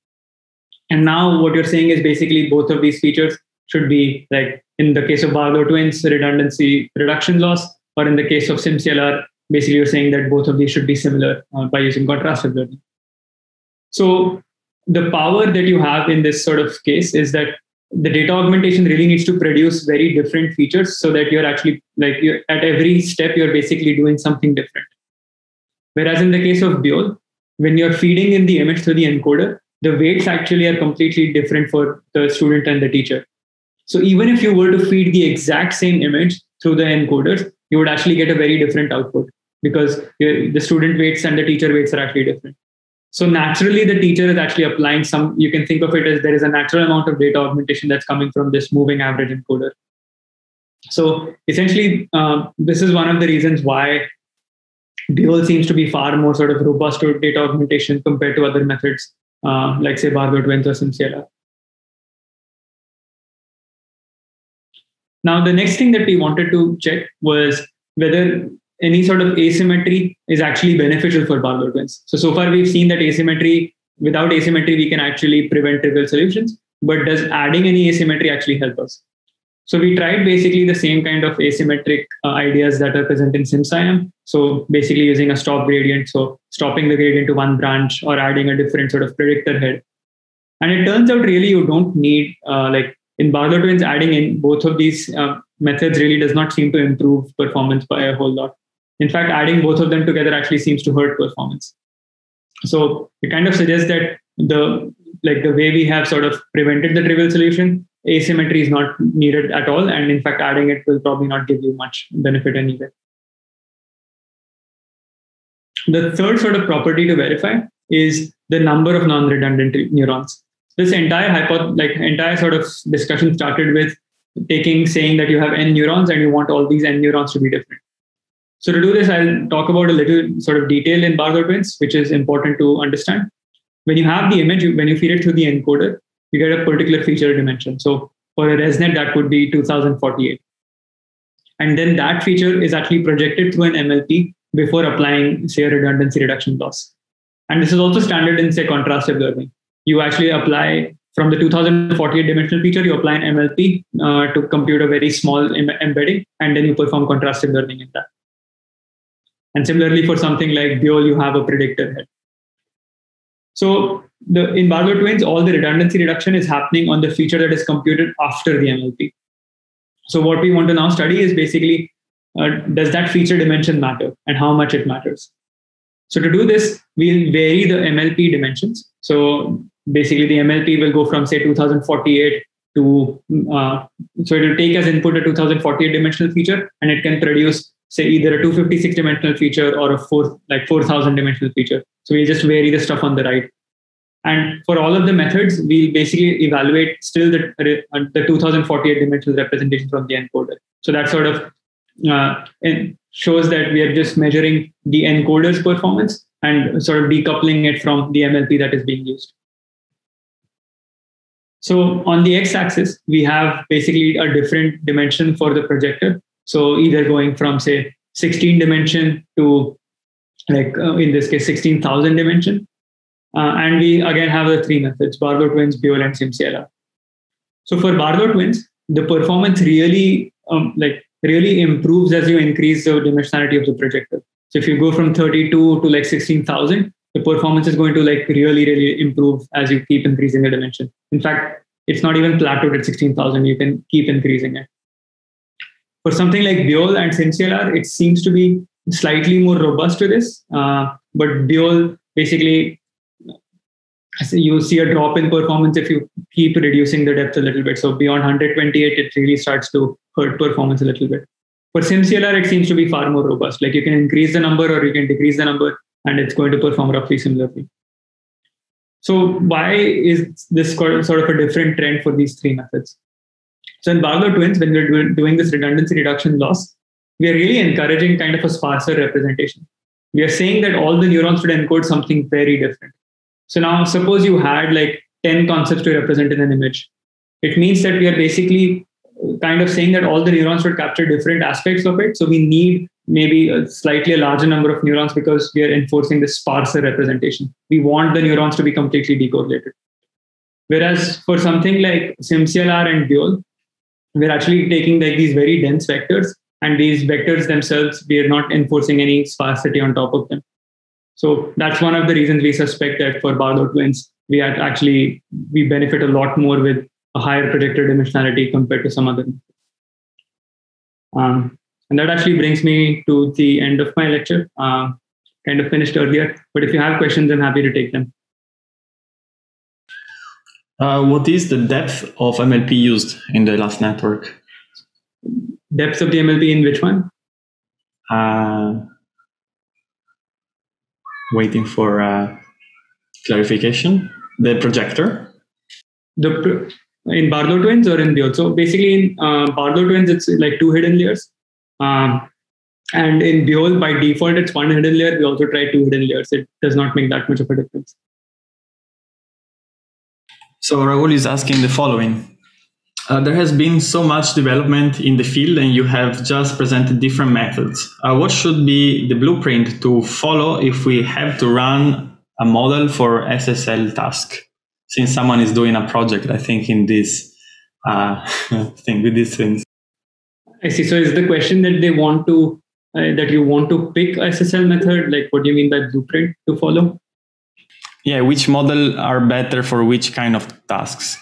And now what you're saying is basically both of these features should be like in the case of Barlow twins, redundancy reduction loss, or in the case of SimCLR, basically you're saying that both of these should be similar uh, by using contrastive learning. So the power that you have in this sort of case is that the data augmentation really needs to produce very different features so that you're actually like you're, at every step you're basically doing something different. Whereas in the case of BYOL, when you're feeding in the image through the encoder, the weights actually are completely different for the student and the teacher. So even if you were to feed the exact same image through the encoders, you would actually get a very different output because the student weights and the teacher weights are actually different. So naturally, the teacher is actually applying some, you can think of it as there is a natural amount of data augmentation that's coming from this moving average encoder. So essentially, uh, this is one of the reasons why BYOL seems to be far more sort of robust to data augmentation compared to other methods uh, like say Barlow twins or SimCLR. Now, the next thing that we wanted to check was whether any sort of asymmetry is actually beneficial for Barlow twins. So, so far we've seen that asymmetry, without asymmetry, we can actually prevent trivial solutions. But does adding any asymmetry actually help us? So we tried basically the same kind of asymmetric uh, ideas that are present in SimSiam. So basically using a stop gradient, so stopping the gradient to one branch or adding a different sort of predictor head. And it turns out really you don't need uh, like in Barlow twins adding in both of these uh, methods really does not seem to improve performance by a whole lot. In fact, adding both of them together actually seems to hurt performance. So it kind of suggests that the like the way we have sort of prevented the trivial solution asymmetry is not needed at all. And in fact, adding it will probably not give you much benefit anyway. The third sort of property to verify is the number of non-redundant neurons. This entire like entire sort of discussion started with taking saying that you have n neurons and you want all these n neurons to be different. So to do this, I'll talk about a little sort of detail in twins, which is important to understand. When you have the image, when you feed it through the encoder, you get a particular feature dimension. So for a ResNet, that would be 2048. And then that feature is actually projected through an MLP before applying, say, a redundancy reduction loss. And this is also standard in, say, contrastive learning. You actually apply from the 2048 dimensional feature, you apply an MLP uh, to compute a very small embedding, and then you perform contrastive learning in that. And similarly, for something like BYOL, you have a predictor head. So the in Barlow twins, all the redundancy reduction is happening on the feature that is computed after the MLP. So what we want to now study is basically uh, does that feature dimension matter and how much it matters. So to do this, we'll vary the MLP dimensions. So basically, the MLP will go from say 2048 to uh, so it will take as input a 2048 dimensional feature, and it can produce say either a 256 dimensional feature or a four like 4000 dimensional feature. So we'll just vary the stuff on the right. And for all of the methods, we basically evaluate still the, the 2048 dimensional representation from the encoder. So that sort of uh, shows that we are just measuring the encoder's performance and sort of decoupling it from the MLP that is being used. So on the x-axis, we have basically a different dimension for the projector. So either going from say 16 dimension to like uh, in this case 16,000 dimension, uh, and we again have the three methods, Barlow twins, BYOL, and SimCLR. So for Barlow twins, the performance really um, like really improves as you increase the dimensionality of the projector. So if you go from 32 to like 16,000, the performance is going to like really, really improve as you keep increasing the dimension. In fact, it's not even plateaued at 16,000. You can keep increasing it. For something like BYOL and SimCLR, it seems to be slightly more robust to this. Uh, but BYOL basically you see a drop in performance if you keep reducing the depth a little bit. So beyond 128, it really starts to hurt performance a little bit. For SimCLR, it seems to be far more robust. Like you can increase the number or you can decrease the number, and it's going to perform roughly similarly. So why is this sort of a different trend for these three methods? So in Barlow twins, when we're doing this redundancy reduction loss, we are really encouraging kind of a sparser representation. We are saying that all the neurons should encode something very different. So now suppose you had like 10 concepts to represent in an image. It means that we are basically uh, kind of saying that all the neurons should capture different aspects of it. So we need maybe a slightly a larger number of neurons because we are enforcing this sparser representation. We want the neurons to be completely decorrelated. Whereas for something like SimCLR and BYOL, we're actually taking like these very dense vectors and these vectors themselves, we are not enforcing any sparsity on top of them. So that's one of the reasons we suspect that for Barlow twins, we actually we benefit a lot more with a higher predictor dimensionality compared to some other. Um, and that actually brings me to the end of my lecture. Uh, kind of finished earlier, but if you have questions, I'm happy to take them. Uh, what is the depth of MLP used in the last network? Depth of the MLP in which one? Uh, waiting for uh, clarification. The projector. The in Barlow twins or in BYOL. So basically, in uh, Barlow twins, it's like two hidden layers. Um, and in BYOL, by default, it's one hidden layer. We also try two hidden layers. It does not make that much of a difference. So Rahul is asking the following. Uh, there has been so much development in the field, and you have just presented different methods. Uh, what should be the blueprint to follow if we have to run a model for SSL task? Since someone is doing a project, I think in this uh, thing with these things. I see. So is the question that they want to uh, that you want to pick SSL method? Like, what do you mean by blueprint to follow? Yeah, which model are better for which kind of tasks?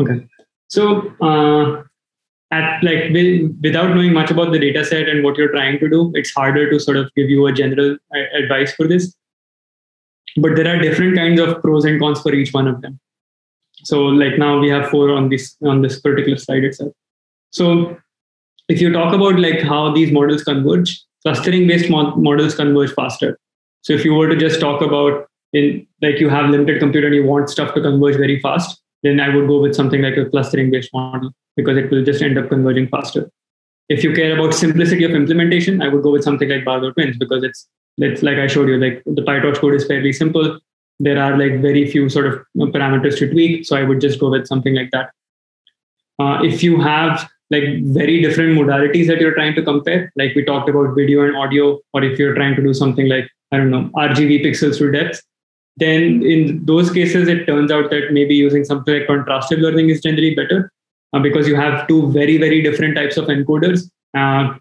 Okay. So, uh, at like without knowing much about the data set and what you're trying to do, it's harder to sort of give you a general uh, advice for this. But there are different kinds of pros and cons for each one of them. So, like now we have four on this on this particular slide itself. So, if you talk about like how these models converge, clustering based models converge faster. So, if you were to just talk about in like you have limited compute and you want stuff to converge very fast, then I would go with something like a clustering based model because it will just end up converging faster. If you care about simplicity of implementation, I would go with something like Barlow Twins because it's it's like I showed you, like the PyTorch code is fairly simple. There are like very few sort of parameters to tweak, so I would just go with something like that. Uh, if you have like very different modalities that you're trying to compare, like we talked about video and audio, or if you're trying to do something like I don't know RGB pixels through depth, then in those cases, it turns out that maybe using something like contrastive learning is generally better uh, because you have two very, very different types of encoders uh,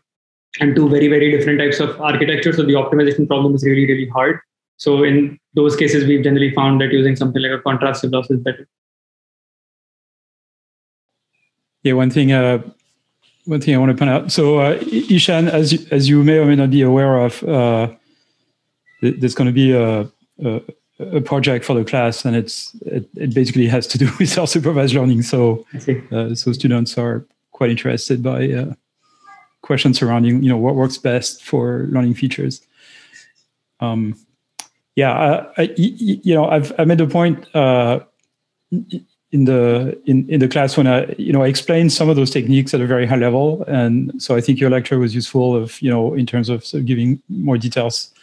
and two very, very different types of architecture. So the optimization problem is really, really hard. So in those cases, we've generally found that using something like a contrastive loss is better. Yeah, one thing, uh, one thing I want to point out. So, uh, Ishan, as you, as you may or may not be aware of, uh, there's going to be a, a a project for the class, and it's it, it basically has to do with self-supervised learning. So uh, so students are quite interested by uh, questions surrounding you know what works best for learning features. Um, yeah, I, I, you know I've I made a point uh, in the in, in the class when I you know I explained some of those techniques at a very high level, and so I think your lecture was useful of you know in terms of, sort of giving more details.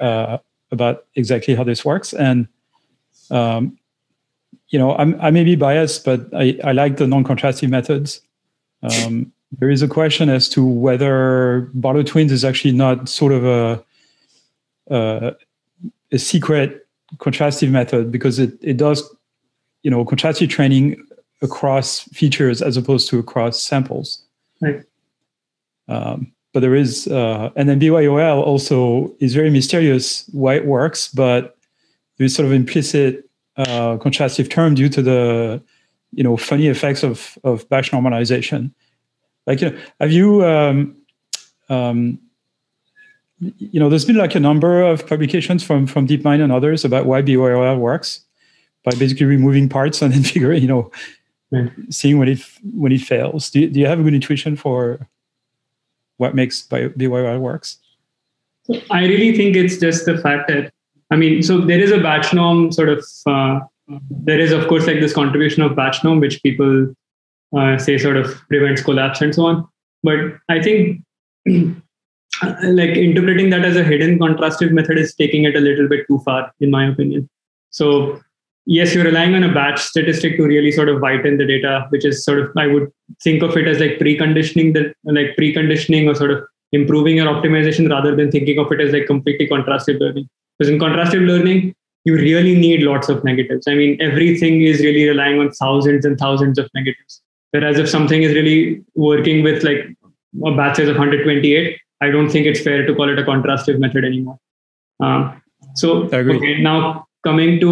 Uh, about exactly how this works. And um, you know, I'm, i may be biased, but I, I like the non-contrastive methods. Um, there is a question as to whether Barlow twins is actually not sort of a uh, a secret contrastive method because it, it does, you know, contrastive training across features as opposed to across samples. Right. Um, but there is uh, and then BYOL also is very mysterious why it works, but there's sort of implicit uh, contrastive term due to the you know funny effects of of batch normalization. Like you know, have you um, um, you know there's been like a number of publications from from DeepMind and others about why BYOL works by basically removing parts and then figuring you know seeing when it when it fails. Do, do you have a good intuition for what makes BYOL works? I really think it's just the fact that I mean, so there is a batch norm sort of. Uh, there is of course like this contribution of batch norm, which people uh, say sort of prevents collapse and so on. But I think like interpreting that as a hidden contrastive method is taking it a little bit too far, in my opinion. So yes, you're relying on a batch statistic to really sort of whiten the data, which is sort of I would think of it as like preconditioning the like preconditioning or sort of improving your optimization rather than thinking of it as like completely contrastive learning. Because in contrastive learning, you really need lots of negatives. I mean, everything is really relying on thousands and thousands of negatives. Whereas if something is really working with like a batch size of 128, I don't think it's fair to call it a contrastive method anymore. Um, so okay, now coming to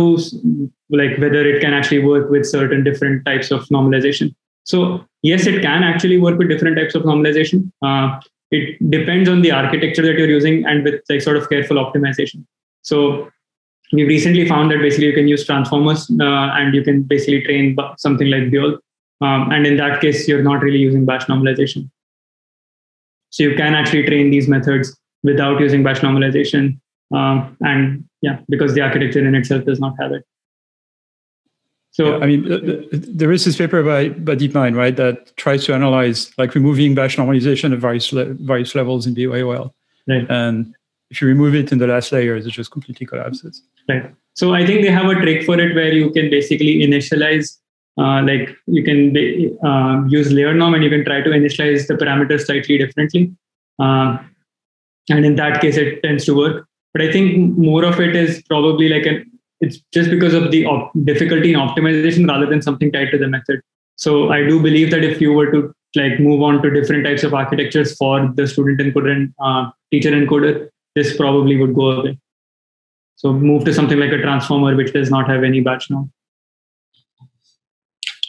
like whether it can actually work with certain different types of normalization. So yes, it can actually work with different types of normalization. Uh, it depends on the architecture that you're using and with like sort of careful optimization. So we recently found that basically you can use transformers uh, and you can basically train something like BYOL. Um, and in that case, you're not really using batch normalization. So you can actually train these methods without using batch normalization. Um, and yeah, because the architecture in itself does not have it. So yeah, I mean, there is this paper by, by DeepMind, right, that tries to analyze like removing batch normalization at various le- various levels in BYOL. Right. And if you remove it in the last layers, it just completely collapses. Right. So I think they have a trick for it where you can basically initialize uh, like you can be, uh, use layer norm and you can try to initialize the parameters slightly differently. Uh, and in that case, it tends to work. But I think more of it is probably like an it's just because of the op- difficulty in optimization rather than something tied to the method. So I do believe that if you were to like move on to different types of architectures for the student encoder and uh, teacher encoder, this probably would go away. So move to something like a transformer, which does not have any batch norm.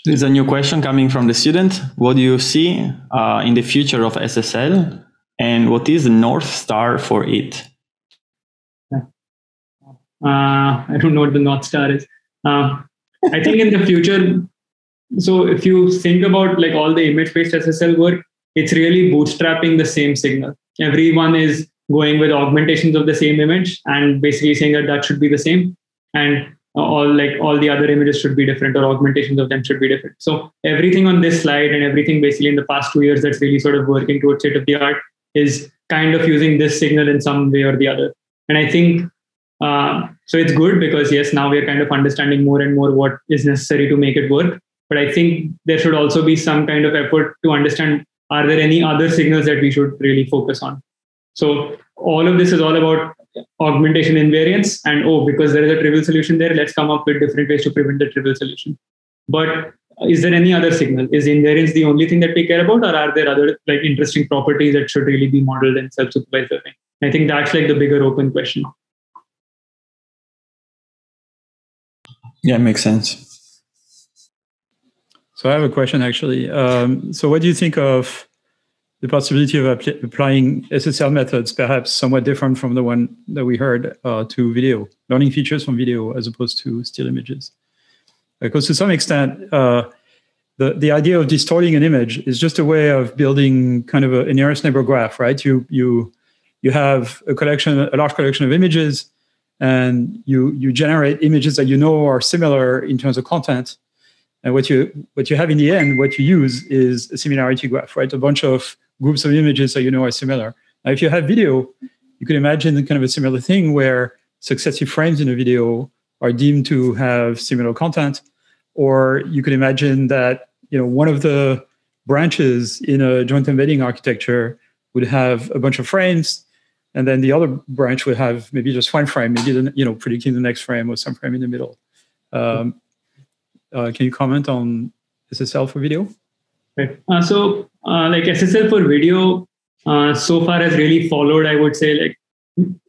There's a new question coming from the student. What do you see uh, in the future of SSL, and what is the north star for it? Uh, I don't know what the north star is. Uh, I think in the future, so if you think about like all the image-based SSL work, it's really bootstrapping the same signal. Everyone is going with augmentations of the same image and basically saying that that should be the same. And all like all the other images should be different or augmentations of them should be different. So everything on this slide and everything basically in the past two years that's really sort of working towards state of the art is kind of using this signal in some way or the other. And I think uh, so it's good because yes, now we're kind of understanding more and more what is necessary to make it work. But I think there should also be some kind of effort to understand are there any other signals that we should really focus on. So all of this is all about augmentation invariance and oh because there is a trivial solution there let's come up with different ways to prevent the trivial solution but is there any other signal is invariance the only thing that we care about or are there other like interesting properties that should really be modeled in self-supervised learning i think that's like the bigger open question yeah makes sense so i have a question actually um, so what do you think of the possibility of applying SSL methods, perhaps somewhat different from the one that we heard, uh, to video, learning features from video as opposed to still images. Because to some extent, uh, the, the idea of distorting an image is just a way of building kind of a, a nearest neighbor graph, right? You, you, you have a collection, a large collection of images, and you, you generate images that you know are similar in terms of content. And what you, what you have in the end, what you use is a similarity graph, right? A bunch of groups of images that you know are similar. Now, if you have video, you can imagine kind of a similar thing where successive frames in a video are deemed to have similar content, or you could imagine that you know one of the branches in a joint embedding architecture would have a bunch of frames, and then the other branch would have maybe just one frame, maybe the, you know predicting the next frame or some frame in the middle. Um, uh, can you comment on SSL for video? Right. Uh, so, uh, like SSL for video, uh, so far has really followed. I would say, like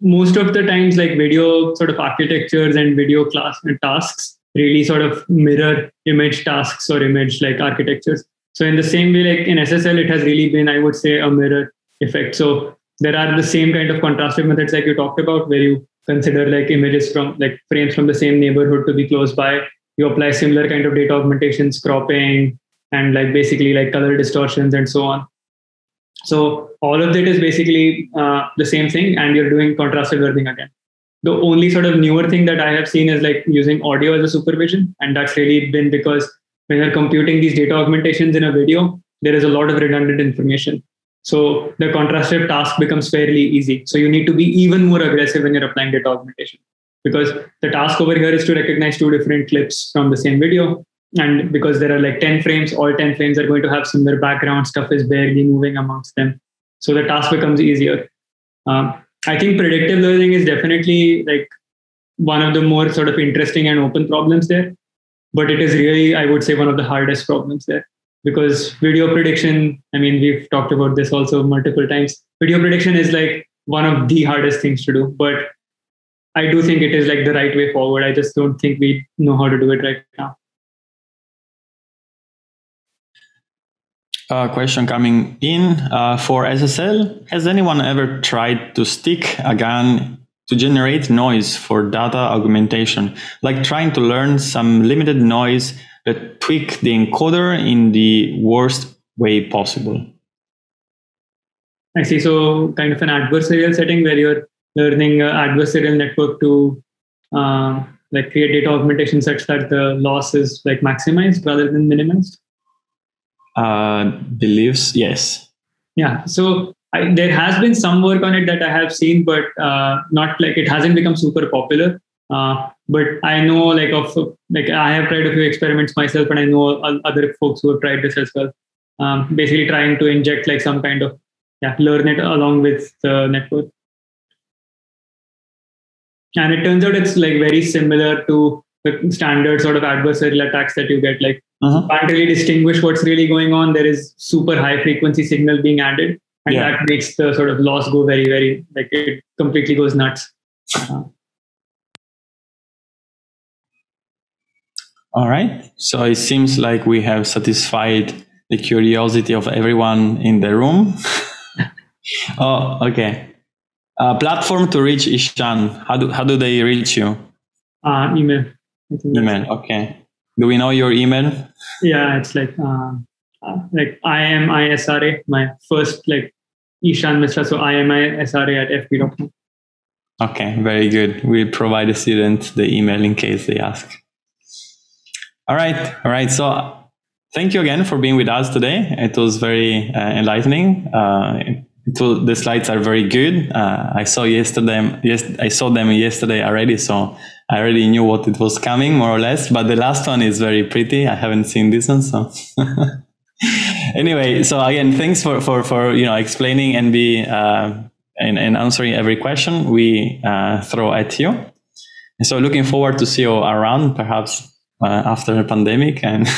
most of the times, like video sort of architectures and video class and tasks really sort of mirror image tasks or image like architectures. So, in the same way, like in SSL, it has really been, I would say, a mirror effect. So, there are the same kind of contrastive methods like you talked about, where you consider like images from like frames from the same neighborhood to be close by. You apply similar kind of data augmentations, cropping, and like basically like color distortions and so on. So all of that is basically uh, the same thing, and you're doing contrastive learning again. The only sort of newer thing that I have seen is like using audio as a supervision, and that's really been because when you're computing these data augmentations in a video, there is a lot of redundant information. So the contrastive task becomes fairly easy. So you need to be even more aggressive when you're applying data augmentation. Because the task over here is to recognize two different clips from the same video. And because there are like 10 frames all 10 frames are going to have similar background. Stuff is barely moving amongst them. So the task becomes easier. Um, i think predictive learning is definitely like one of the more sort of interesting and open problems there. But it is really i would say one of the hardest problems there because video prediction i mean we've talked about this also multiple times. Video prediction is like one of the hardest things to do but i do think it is like the right way forward. I just don't think we know how to do it right now. Uh, question coming in uh, for SSL. Has anyone ever tried to stick a GAN to generate noise for data augmentation, like trying to learn some limited noise that tweak the encoder in the worst way possible? I see. So, kind of an adversarial setting where you're learning an adversarial network to uh, like create data augmentation such that the loss is like maximized rather than minimized uh, believes yes yeah so I, there has been some work on it that i have seen but uh, not like it hasn't become super popular uh, but I know like of like I have tried a few experiments myself, and I know other folks who have tried this as well. Um, basically, trying to inject like some kind of yeah learn it along with the network, and it turns out it's like very similar to the standard sort of adversarial attacks that you get. Like uh-huh. can't really distinguish what's really going on. There is super high frequency signal being added, and yeah. that makes the sort of loss go very very like it completely goes nuts. Uh, All right. So it seems like we have satisfied the curiosity of everyone in the room. oh, okay. Uh, platform to reach Ishan. How do how do they reach you? Uh, email. Email. Okay. Do we know your email? Yeah, it's like uh, uh, like I am ISRA. My first like Ishan Misra. So I am ISRA at fb.com. Okay, very good. We'll provide the student the email in case they ask. All right. All right. So thank you again for being with us today. It was very uh, enlightening. Uh, the slides are very good. Uh, I saw yesterday. Yes, I saw them yesterday already, so I already knew what it was coming more or less. But the last one is very pretty. I haven't seen this one, so. anyway, so again, thanks for for for you know explaining and be uh, and, and answering every question we uh, throw at you. And so looking forward to see you around, perhaps uh, after the pandemic and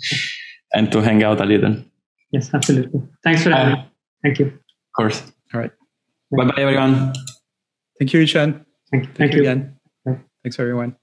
and to hang out a little. Yes, absolutely. Thanks for having uh, me. Thank you. Of course. All right. Bye bye, everyone. Thank you, Ishan. Thank, thank, thank you. again. Bye. Thanks, everyone.